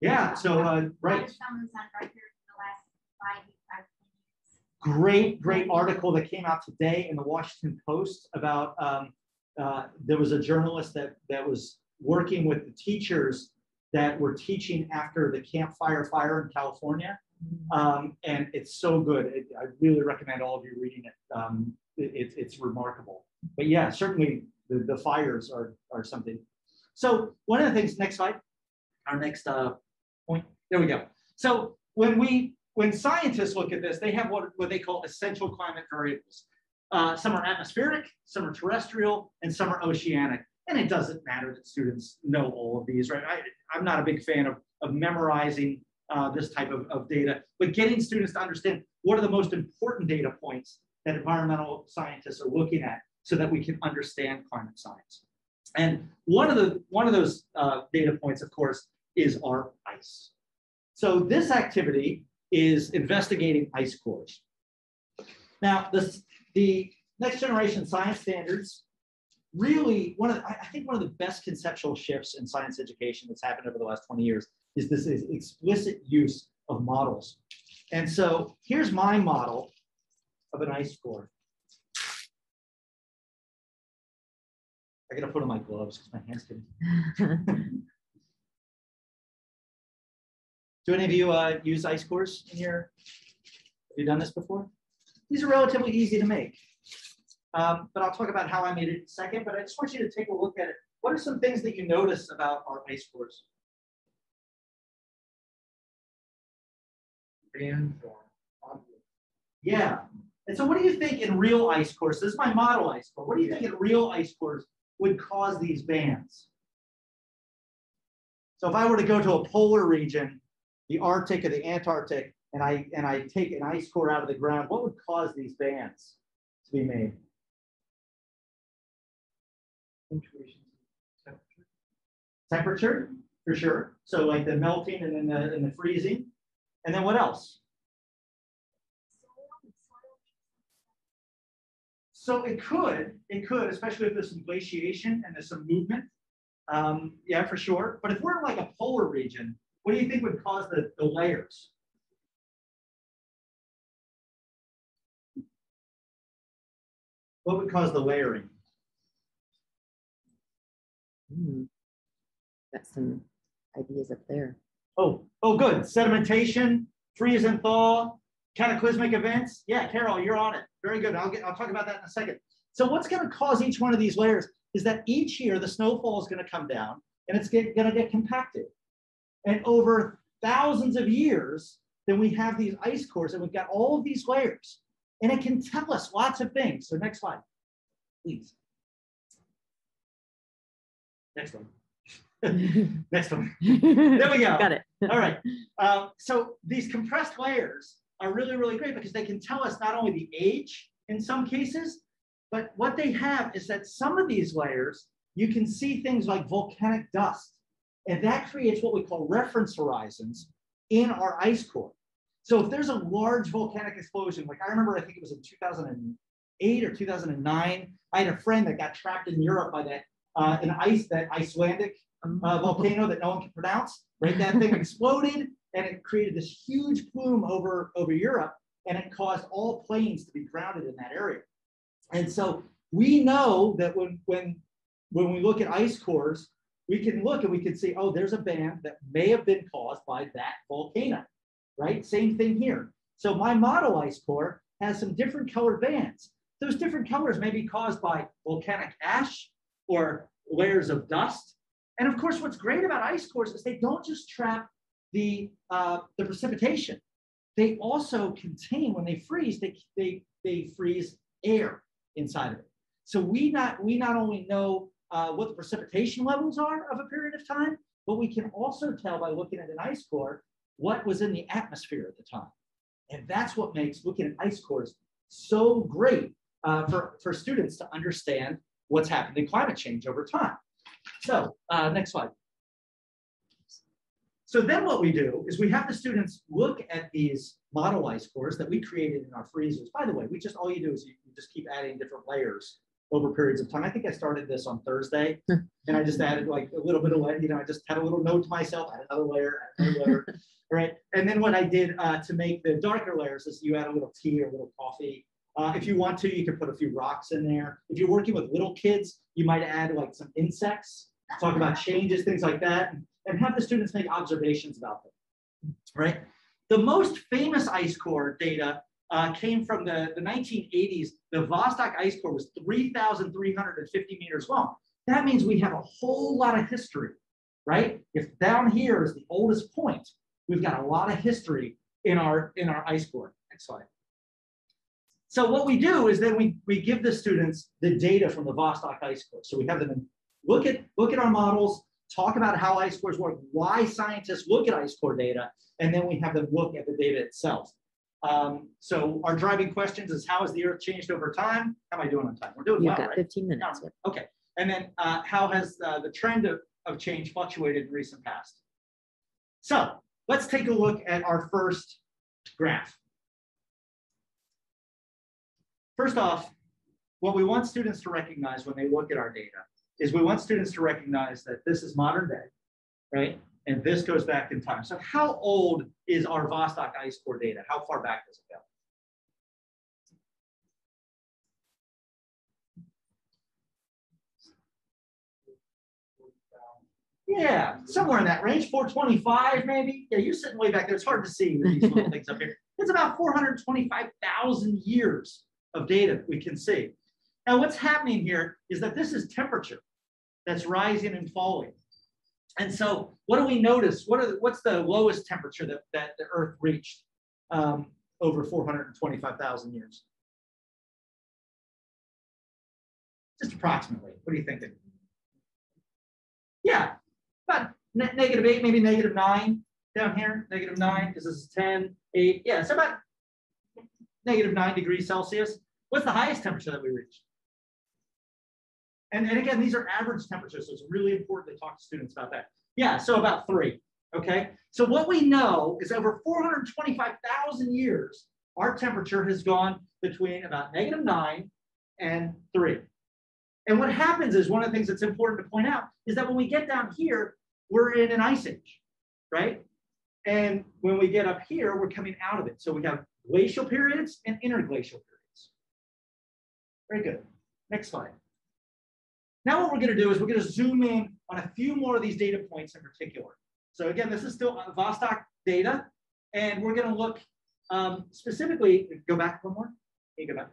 Yeah, so, uh, right. Someone's on record in the last five, five minutes. great, great article that came out today in the Washington Post about, um, uh, there was a journalist that, that was working with the teachers that were teaching after the campfire fire in California. Um, and it's so good. It, I really recommend all of you reading it. Um, it, it's- it's remarkable. But yeah, certainly the, the fires are, are something. So one of the things, next slide, our next uh, point, there we go. So when we, when scientists look at this, they have what, what they call essential climate variables. Uh, some are atmospheric, some are terrestrial, and some are oceanic. And it doesn't matter that students know all of these, right? I, I'm not a big fan of, of memorizing uh, this type of, of data, but getting students to understand what are the most important data points that environmental scientists are looking at so that we can understand climate science. And one of the one of those uh, data points, of course, is our ice. So this activity is investigating ice cores. Now, this, the next generation science standards really one of the, I think one of the best conceptual shifts in science education that's happened over the last 20 years is this is explicit use of models. And so here's my model of an ice core. I gotta put on my gloves because my hands can. Do any of you uh, use ice cores in your, have you done this before? These are relatively easy to make. Um, but I'll talk about how I made it in a second, but I just want you to take a look at it. What are some things that you notice about our ice cores? Bands or objects. Yeah. And so what do you think in real ice cores? This is my model ice core. What do you think in real ice cores would cause these bands? So if I were to go to a polar region, the Arctic or the Antarctic, and I and I take an ice core out of the ground, what would cause these bands to be made? Temperature. Temperature, for sure. So like the melting and then the and the freezing. And then what else? So it could, it could, especially if there's some glaciation and there's some movement. Um, yeah, for sure. But if we're in like a polar region, what do you think would cause the, the layers? What would cause the layering? Hmm. Got some ideas up there. Oh, oh, good. Sedimentation, freeze and thaw, cataclysmic events. Yeah, Carol, you're on it. Very good. I'll get. I'll talk about that in a second. So what's going to cause each one of these layers is that each year the snowfall is going to come down and it's going to get compacted. And over thousands of years, then we have these ice cores and we've got all of these layers. And it can tell us lots of things. So next slide, please. Next one. next one. There we go. Got it. All right. Um, so these compressed layers are really, really great because they can tell us not only the age in some cases, but what they have is that some of these layers, you can see things like volcanic dust. And that creates what we call reference horizons in our ice core. So if there's a large volcanic explosion, like I remember, I think it was in 2008 or 2009, I had a friend that got trapped in Europe by that, uh, an ice, that Icelandic uh, volcano that no one can pronounce, right? That thing exploded and it created this huge plume over, over Europe and it caused all planes to be grounded in that area. And so we know that when, when, when we look at ice cores, we can look and we can see, oh, there's a band that may have been caused by that volcano, right? Same thing here. So my model ice core has some different colored bands. Those different colors may be caused by volcanic ash or layers of dust. And of course, what's great about ice cores is they don't just trap the, uh, the precipitation. They also contain, when they freeze, they, they, they freeze air inside of it. So we not, we not only know uh, what the precipitation levels are of a period of time, but we can also tell by looking at an ice core what was in the atmosphere at the time. And that's what makes looking at ice cores so great uh, for, for students to understand what's happened in climate change over time. So uh, next slide. So then what we do is we have the students look at these model ice cores that we created in our freezers. By the way, we just, all you do is you, you just keep adding different layers over periods of time. I think I started this on Thursday and I just added like a little bit of, la- you know, I just had a little note to myself, add another layer, add another layer. Right. And then what I did uh, to make the darker layers is you add a little tea or a little coffee. Uh, if you want to, you can put a few rocks in there. If you're working with little kids, you might add like some insects, talk about changes, things like that, and have the students make observations about them. Right. The most famous ice core data uh, came from the, the 1980s. The Vostok ice core was 3,350 meters long. That means we have a whole lot of history, right? If down here is the oldest point, we've got a lot of history in our in our ice core. Next slide. So what we do is then we, we give the students the data from the Vostok ice core. So we have them look at look at our models, talk about how ice cores work, why scientists look at ice core data, and then we have them look at the data itself. Um, so our driving questions is how has the Earth changed over time? How am I doing on time? We're doing You've well, got right? 15 minutes. No. Okay, and then uh, how has uh, the trend of, of change fluctuated in recent past? So let's take a look at our first graph. First off, what we want students to recognize when they look at our data is we want students to recognize that this is modern day, right? And this goes back in time. So how old is our Vostok ice core data? How far back does it go? Yeah, somewhere in that range, 425 maybe. Yeah, you're sitting way back there. It's hard to see with these little things up here. It's about 425,000 years of data we can see. Now, what's happening here is that this is temperature that's rising and falling. And so, what do we notice? What are the, what's the lowest temperature that, that the Earth reached um, over 425,000 years? Just approximately. What are you thinking? Yeah, about ne- negative eight, maybe negative nine down here, negative nine, this is 10, eight. Yeah, so about negative nine degrees Celsius. What's the highest temperature that we reached? And, and again, these are average temperatures, so it's really important to talk to students about that. Yeah, so about three, okay? So what we know is over 425,000 years, our temperature has gone between about negative nine and three. And what happens is one of the things that's important to point out is that when we get down here, we're in an ice age, right? And when we get up here, we're coming out of it. So we have glacial periods and interglacial periods. Very good. Next slide. Now what we're going to do is we're going to zoom in on a few more of these data points in particular. So again, this is still Vostok data, and we're going to look um, specifically, go back one more. Can go back?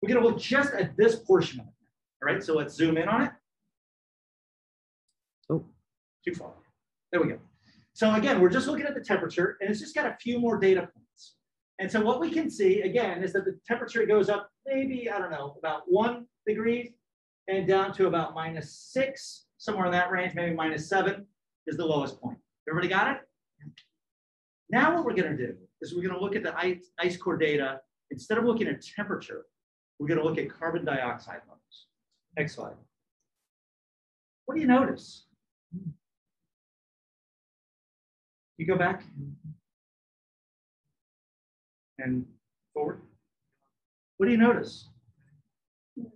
We're going to look just at this portion of it. All right, so let's zoom in on it. Oh. Too far. There we go. So again, we're just looking at the temperature, and it's just got a few more data points. And so what we can see, again, is that the temperature goes up maybe, I don't know, about one degree and down to about minus six, somewhere in that range, maybe minus seven is the lowest point. Everybody got it? Now what we're gonna do is we're gonna look at the ice, ice core data. Instead of looking at temperature, we're gonna look at carbon dioxide levels. Next slide. What do you notice? You go back and forward. What do you notice?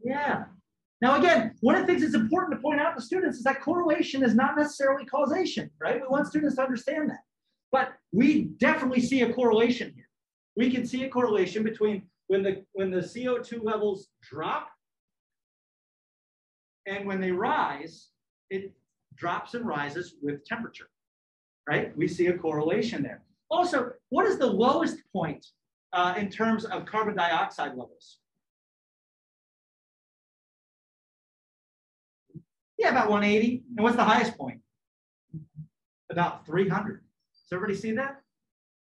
Yeah. Now, again, one of the things that's important to point out to students is that correlation is not necessarily causation, right? We want students to understand that. But we definitely see a correlation here. We can see a correlation between when the, when the CO2 levels drop and when they rise, it drops and rises with temperature, right? We see a correlation there. Also, what is the lowest point uh, in terms of carbon dioxide levels? Yeah, about 180. And what's the highest point? About 300. Does everybody see that?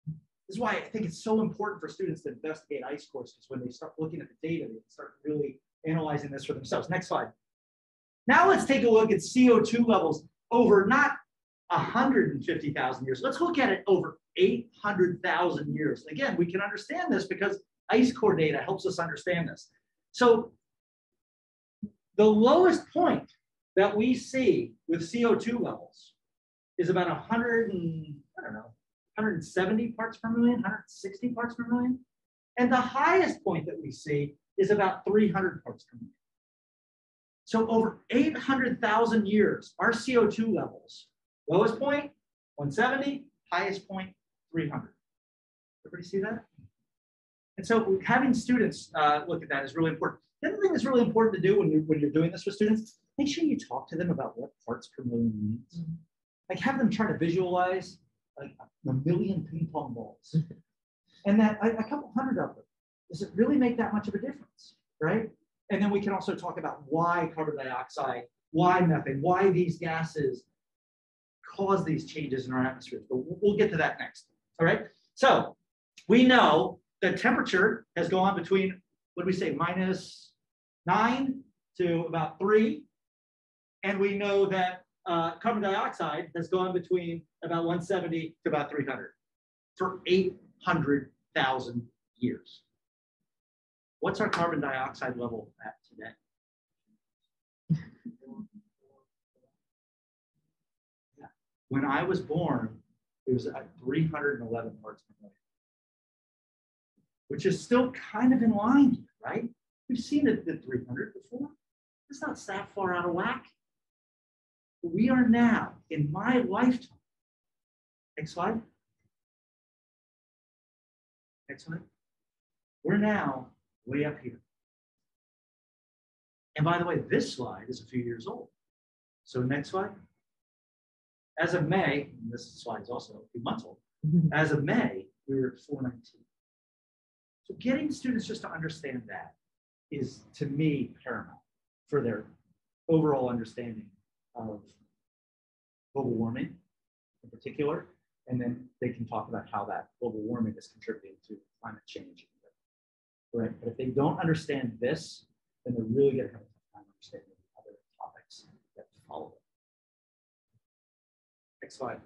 This is why I think it's so important for students to investigate ice cores, because when they start looking at the data, they can start really analyzing this for themselves. Next slide. Now let's take a look at CO2 levels over not 150,000 years. Let's look at it over 800,000 years. Again, we can understand this because ice core data helps us understand this. So the lowest point that we see with CO2 levels is about 100 and, I don't know, 170 parts per million, 160 parts per million. And the highest point that we see is about 300 parts per million. So over 800,000 years, our CO2 levels, lowest point, 170, highest point, 300. Everybody see that? And so having students uh, look at that is really important. The other thing that's really important to do when you're, when you're doing this with students, make sure you talk to them about what parts per million means. Mm-hmm. Like have them try to visualize like a million ping pong balls mm-hmm. and that a, a couple hundred of them. Does it really make that much of a difference, right? And then we can also talk about why carbon dioxide, why methane, why these gases cause these changes in our atmosphere. But we'll, we'll get to that next. All right. So we know that temperature has gone between, what do we say, minus nine to about three. And we know that uh, carbon dioxide has gone between about 170 to about 300 for 800,000 years. What's our carbon dioxide level at today? When I was born, it was at 311 parts per million, which is still kind of in line right? We've seen it at 300 before. It's not that far out of whack. We are now, in my lifetime, next slide. Next slide. We're now way up here. And by the way, this slide is a few years old. So next slide. As of May, this slide is also a few months old, as of May, we were at 419. So getting students just to understand that is, to me, paramount for their overall understanding of global warming in particular. And then they can talk about how that global warming is contributing to climate change. Right? But if they don't understand this, then they're really going to have a tough time understanding the other topics that follow it. Next slide.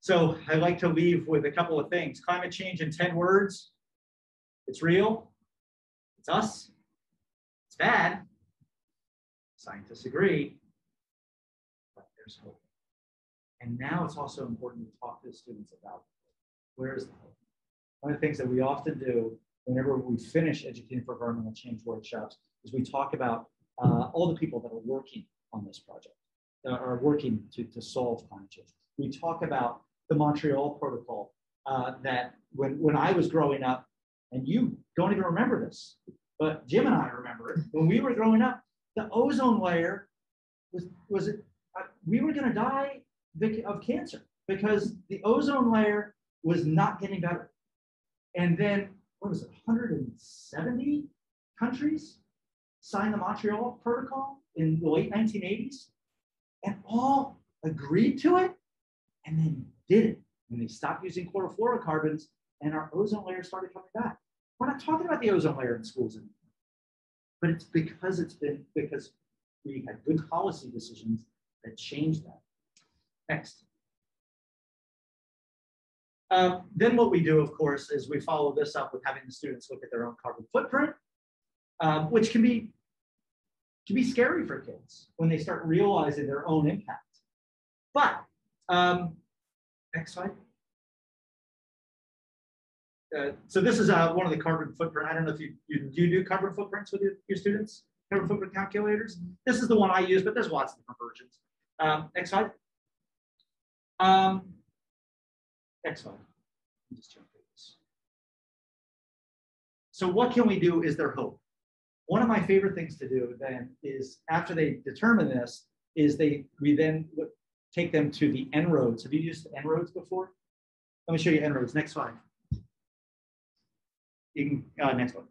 So I'd like to leave with a couple of things. Climate change in 10 words. It's real. It's us. It's bad. Scientists agree. But there's hope. And now it's also important to talk to the students about where is the hope. One of the things that we often do whenever we finish educating for environmental change workshops is we talk about uh, all the people that are working on this project, that are working to, to solve climate change. We talk about the Montreal Protocol uh, that when, when I was growing up, and you don't even remember this, but Jim and I remember it. When we were growing up, the ozone layer was, was it, uh, we were going to die of cancer because the ozone layer was not getting better. And then, what was it, 170 countries signed the Montreal Protocol in the late 1980s and all agreed to it and then did it. And they stopped using chlorofluorocarbons and our ozone layer started coming back. We're not talking about the ozone layer in schools anymore, but it's because it's been because we had good policy decisions that changed that. Next. Um, then what we do, of course, is we follow this up with having the students look at their own carbon footprint, um, which can be can be scary for kids when they start realizing their own impact. But um, next slide. Uh, so this is uh, one of the carbon footprint. I don't know if you, you, you do carbon footprints with your, your students, carbon footprint calculators. This is the one I use, but there's lots of different versions. Um, next slide. Um, next slide. Just jump this. So what can we do? Is there hope? One of my favorite things to do then is after they determine this, is they we then take them to the En-ROADS. Have you used En-ROADS before? Let me show you En-ROADS. Next slide. You can, uh, next one.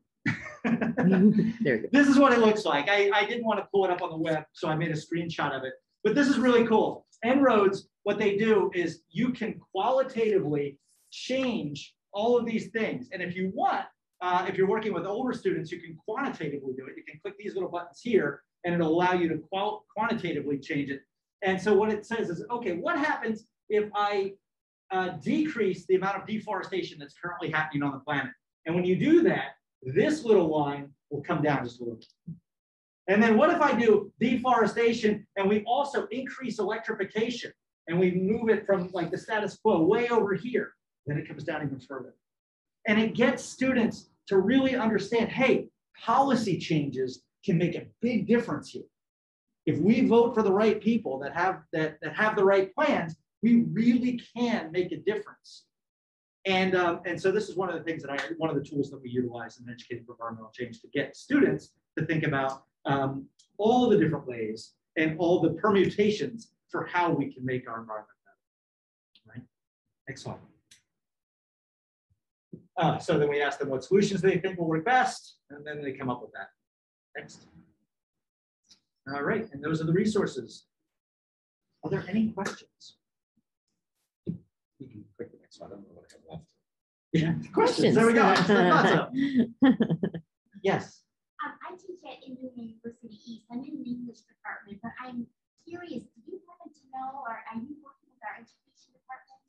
There you go. This is what it looks like. I, I didn't want to pull it up on the web, so I made a screenshot of it. But this is really cool. En-ROADS, what they do is you can qualitatively change all of these things. And if you want, uh, if you're working with older students, you can quantitatively do it. You can click these little buttons here, and it'll allow you to qual quantitatively change it. And so what it says is, okay, what happens if I uh, decrease the amount of deforestation that's currently happening on the planet? And when you do that, this little line will come down just a little bit. And then what if I do deforestation and we also increase electrification and we move it from like the status quo way over here, then it comes down even further. And it gets students to really understand, hey, policy changes can make a big difference here. If we vote for the right people that have that that have the right plans, we really can make a difference. And um, and so this is one of the things that I one of the tools that we utilize in educating for environmental change to get students to think about um, all the different ways and all the permutations for how we can make our environment better. Right? Next one. Uh, so then we ask them what solutions they think will work best, and then they come up with that. Next. All right, and those are the resources. Are there any questions? You can click the next. I don't know what I have left. Yeah, questions. There we go. I just thought so. Yes. Um, I teach at Indiana University East. I'm in the English department, but I'm curious, do you happen to know, or are you working with our education department?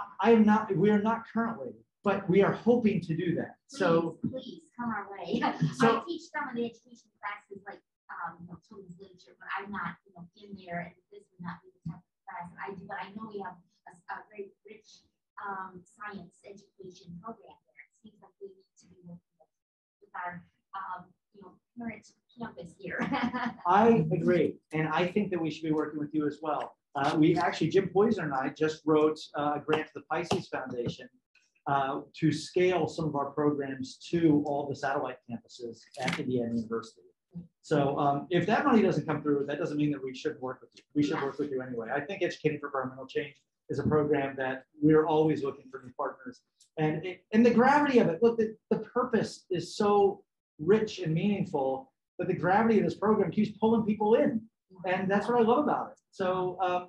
I- I am not, we are not currently, but we are hoping to do that. So, Please, Please, come our way. So- I teach some of the education classes like, um, you know, children's literature, but I'm not, you know, in there and this would not be the type of class I do, but I know we have a, a very rich, um, science education program there. It seems like we need to be working with, with our, um, you know, parent campus here. I agree, and I think that we should be working with you as well. Uh, we actually, Jim Poyser and I just wrote uh, a grant to the Pisces Foundation uh, to scale some of our programs to all the satellite campuses at Indiana University. So um, if that money doesn't come through, that doesn't mean that we shouldn't work with you. We should work with you anyway. I think Educating for Environmental Change is a program that we're always looking for new partners. And, it, and the gravity of it, look, the, the purpose is so rich and meaningful, but the gravity of this program keeps pulling people in. And that's what I love about it. So, um,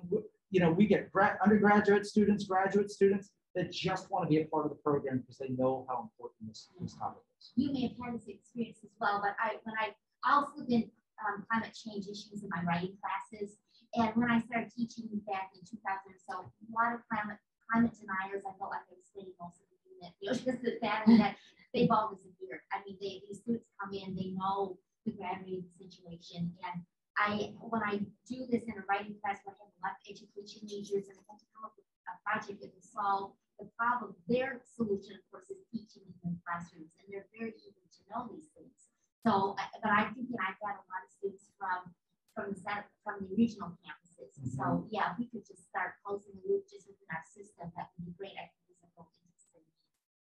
you know, we get gra- undergraduate students, graduate students that just want to be a part of the program because they know how important this, this topic is. you may have had this experience as well, but I, when I also did um, climate change issues in my writing classes, and when I started teaching back in 2000 so, a lot of climate climate deniers, I felt like I was spending most of the you know, just the fact that they've all disappeared. I mean, they, these students come in, they know the gravity of the situation, and I, when I do this in a writing class, where I have of education majors, and I have to come up with a project that will solve the problem, their solution, of course, is teaching in classrooms, and they're very eager to know these things. So, but I think that I've got a lot of students from, from the center, from the regional campuses. So, yeah, we could just start closing the loop just within our system, that would be great. I think it's a interesting.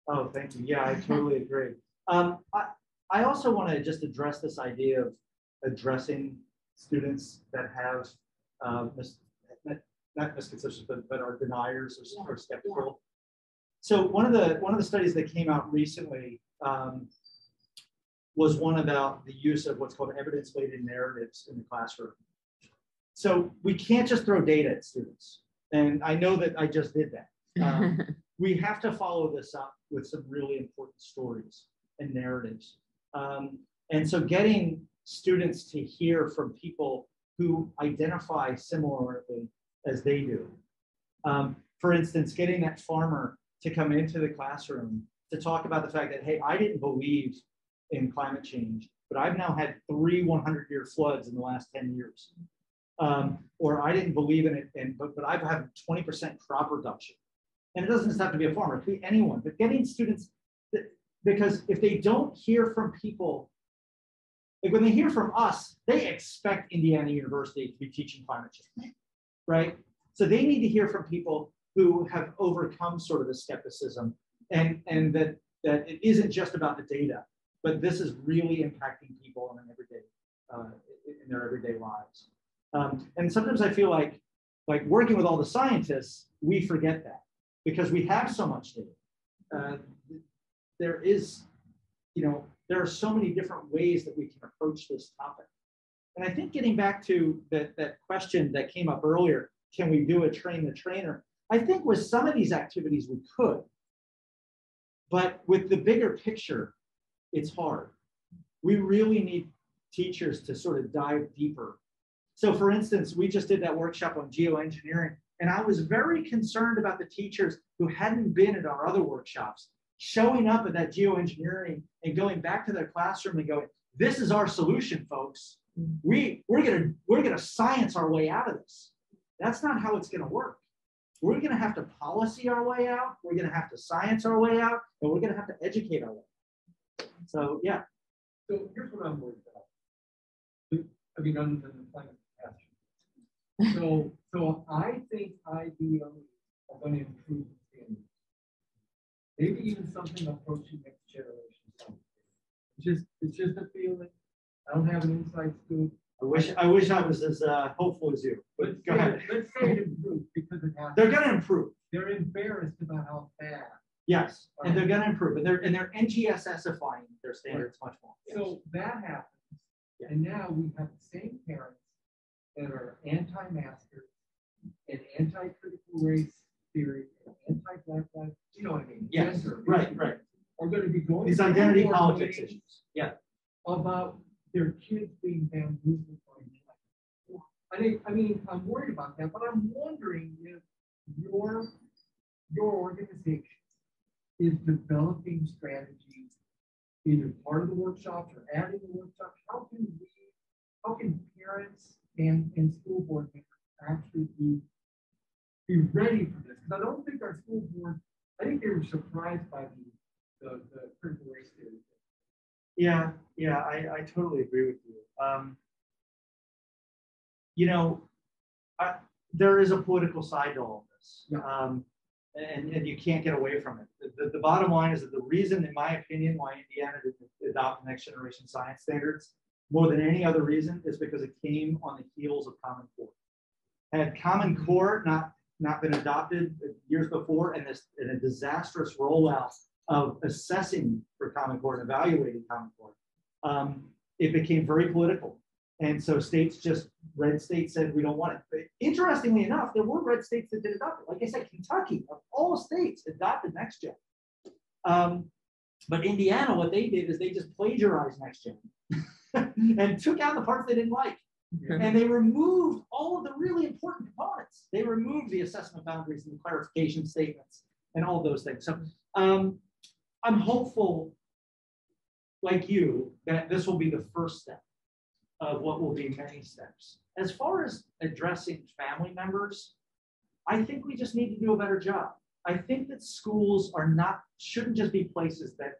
Oh, thank you. Yeah, I totally agree. Um, I, I also want to just address this idea of addressing students that have, uh, mis- not- misconceptions, but, but are deniers or, Yeah, or skeptical. So one of the, one of the studies that came out recently, um, was one about the use of what's called evidence-laden narratives in the classroom. So we can't just throw data at students. And I know that I just did that. Um, we have to follow this up with some really important stories and narratives. Um, and so getting students to hear from people who identify similarly as they do. Um, for instance, getting that farmer to come into the classroom to talk about the fact that, hey, I didn't believe in climate change, but I've now had three 100 year floods in the last 10 years. Um, or I didn't believe in it, and but, but I've had 20% crop reduction. And it doesn't just have to be a farmer, it could be anyone, but getting students, that, because if they don't hear from people, like when they hear from us, they expect Indiana University to be teaching climate change, right? So they need to hear from people who have overcome sort of the skepticism and, and that, that it isn't just about the data, but this is really impacting people everyday, uh, in their everyday lives. Um, and sometimes I feel like, like working with all the scientists, we forget that because we have so much data. Uh, there is, you know, there are so many different ways that we can approach this topic. And I think getting back to that, that question that came up earlier, can we do a train the trainer? I think with some of these activities we could, but with the bigger picture, it's hard. We really need teachers to sort of dive deeper. So for instance, we just did that workshop on geoengineering, and I was very concerned about the teachers who hadn't been at our other workshops, showing up at that geoengineering and going back to their classroom and going, this is our solution, folks. We, we're gonna, we're gonna science our way out of this. That's not how it's gonna work. We're gonna have to policy our way out, we're gonna have to science our way out, and we're gonna have to educate our way. So yeah, So here's what I'm worried about. I mean, other than the climate catastrophe. So, so I think IDOs are going to improve the standards. Maybe even something approaching next generation. It's just, it's just a feeling. I don't have an inside scoop. I wish, I wish I was as uh, hopeful as you, but Let's go say- ahead. Let's say it improves because it has. They're gonna improve. They're embarrassed about how bad. Yes, and they're gonna improve, and they're, and they're NGSSifying their standards much more. So that happens, and now we have the same parents that are anti-maskers and anti-critical race theory, and anti-black lives, you know what I mean? Yes, right, right. Are gonna be going. These to identity politics issues. Yeah, About their kids being bamboozled by. I think, I mean, I'm worried about that, but I'm wondering if your, your organization is developing strategies, either part of the workshops or adding the workshops, how can we, how can parents and, and school board members actually be, be ready for this? Because I don't think our school board, I think they were surprised by the, the, the critical race theory. yeah, yeah, I, I totally agree with you. Um, you know, I, there is a political side to all of this. Yeah. Um, and, and you can't get away from it. The, the, the bottom line is that the reason, in my opinion, why Indiana didn't adopt next generation science standards more than any other reason is because it came on the heels of Common Core. Had Common Core not, not been adopted years before and this, and a disastrous rollout of assessing for Common Core and evaluating Common Core, um, it became very political. And so states just, red states said, we don't want it. But interestingly enough, there were red states that did adopt it. Like I said, Kentucky, of all states, adopted Next Gen. Um, but Indiana, what they did is they just plagiarized Next Gen and took out the parts they didn't like. And they removed all of the really important components. They removed the assessment boundaries and the clarification statements and all those things. So um, I'm hopeful, like you, that this will be the first step of what will be many steps. As far as addressing family members, I think we just need to do a better job. I think that schools are not, shouldn't just be places that,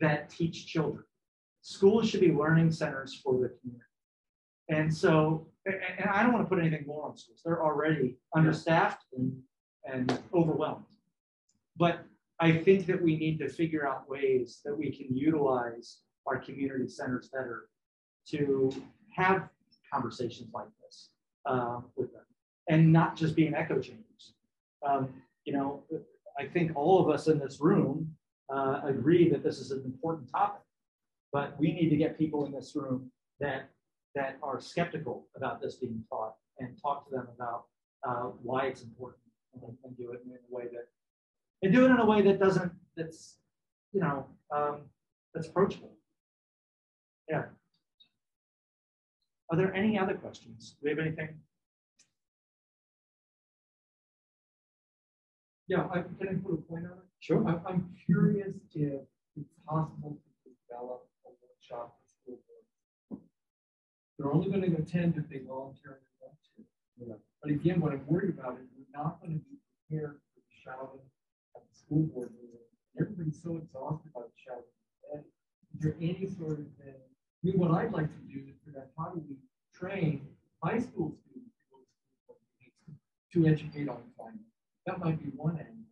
that teach children. Schools should be learning centers for the community. And so, and, I don't want to put anything more on schools. They're already understaffed and, and overwhelmed. But I think that we need to figure out ways that we can utilize our community centers better to have conversations like this um, with them and not just be an echo chambers. Um, you know, I think all of us in this room uh, agree that this is an important topic, but we need to get people in this room that that are skeptical about this being taught and talk to them about uh, why it's important and, and do it in a way that and do it in a way that doesn't that's you know um, that's approachable. Yeah. Are there any other questions? Do we have anything? Yeah, I, can I put a point on it? Sure. I'm, I'm curious if it's possible to develop a workshop for school boards. They're only gonna attend if they voluntarily want to. Yeah. But again, what I'm worried about is we're not gonna be prepared for the shouting at the school board meeting. Everybody's so exhausted by the shouting. And Is there any sort of thing, I mean, what I'd like to do is out how do we train high school students to to to educate on climate? That might be one end,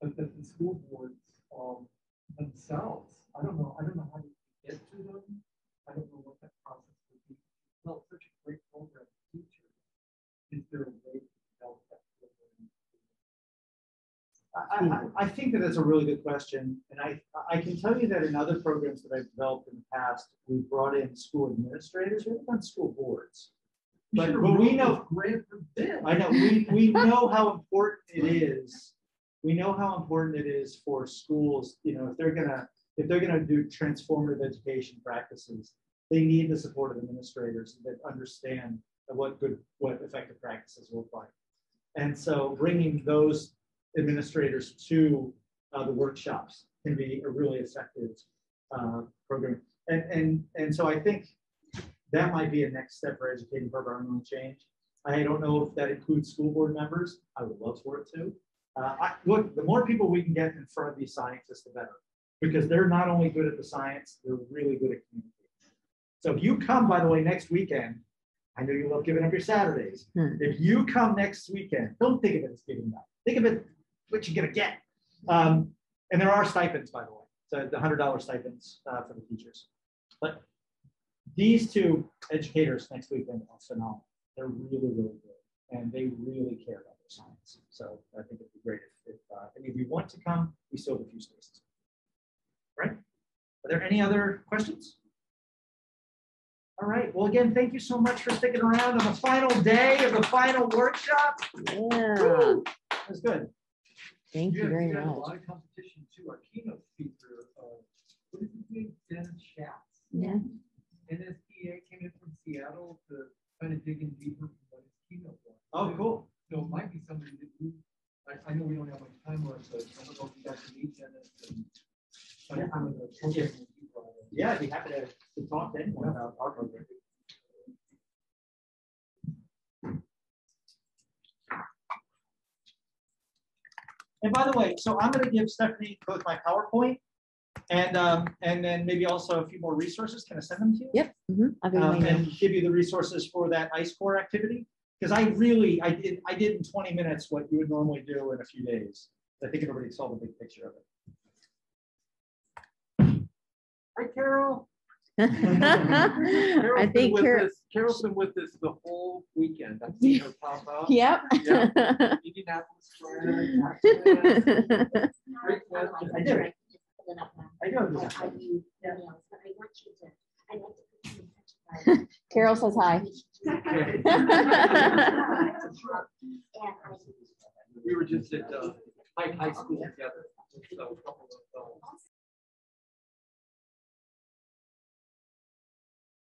but that the school boards, um, themselves, I don't know, I don't know how to get to them. I don't know what that process would be. Well, such a great program, teacher. Is there a way to develop that program? I, I, I think that that's a really good question. And I, I can tell you that in other programs that I've developed in the past, we brought in school administrators, we haven't done school boards. You But- but we know- this Grant for them. I know, we, we know how important it is. We know how important it is for schools, you know, if they're gonna, if they're gonna do transformative education practices, they need the support of administrators that understand what good, what effective practices look like. And so bringing those administrators to uh, the workshops can be a really effective uh, program. And, and, and so I think that might be a next step for educating for environmental change. I don't know if that includes school board members. I would love for it to. Uh, I, look, the more people we can get in front of these scientists, the better, because they're not only good at the science, they're really good at communicating. So if you come, by the way, next weekend, I know you love giving up your Saturdays. Hmm. If you come next weekend, don't think of it as giving up. Think of it what you're gonna get. Um, and there are stipends, by the way. So the hundred dollar stipends uh, for the teachers. But these two educators next weekend are phenomenal. They're really, really good. And they really care about their science. So I think it'd be great if, if uh, any of you want to come, we still have a few spaces. Right? Are there any other questions? All right. Well, again, thank you so much for sticking around on the final day of the final workshop. Yeah, Woo! It was good. Thank you very had A lot of competition too. Our keynote speaker, uh, what is his name? Dennis Schatz. Yeah. NSTA came in from Seattle to kind of dig in deeper from what his keynote was. Oh, cool. So it might be somebody that you, I, I know we don't have much time left, but I don't know if you guys can meet Dennis and. Yeah. some of the programming people. Yeah, I'd be happy to, to talk to anyone about our program. And by the way, so I'm gonna give Stephanie both my PowerPoint and, um, and then maybe also a few more resources. Can I send them to you? Yep. mhm, I'll give you Um, and give you the resources for that ice core activity. Because I really, I did, I did in twenty minutes what you would normally do in a few days. I think everybody saw the big picture of it. Hi, Carol. I Carol's been think with Carol, this- Carol's been with us the whole weekend. I've seen her pop up. yep. Indianapolis. Great question. I did. I know. I do emails, I want you to, I like to put you in touch with. Carol says hi. We were just at, uh, High School together. So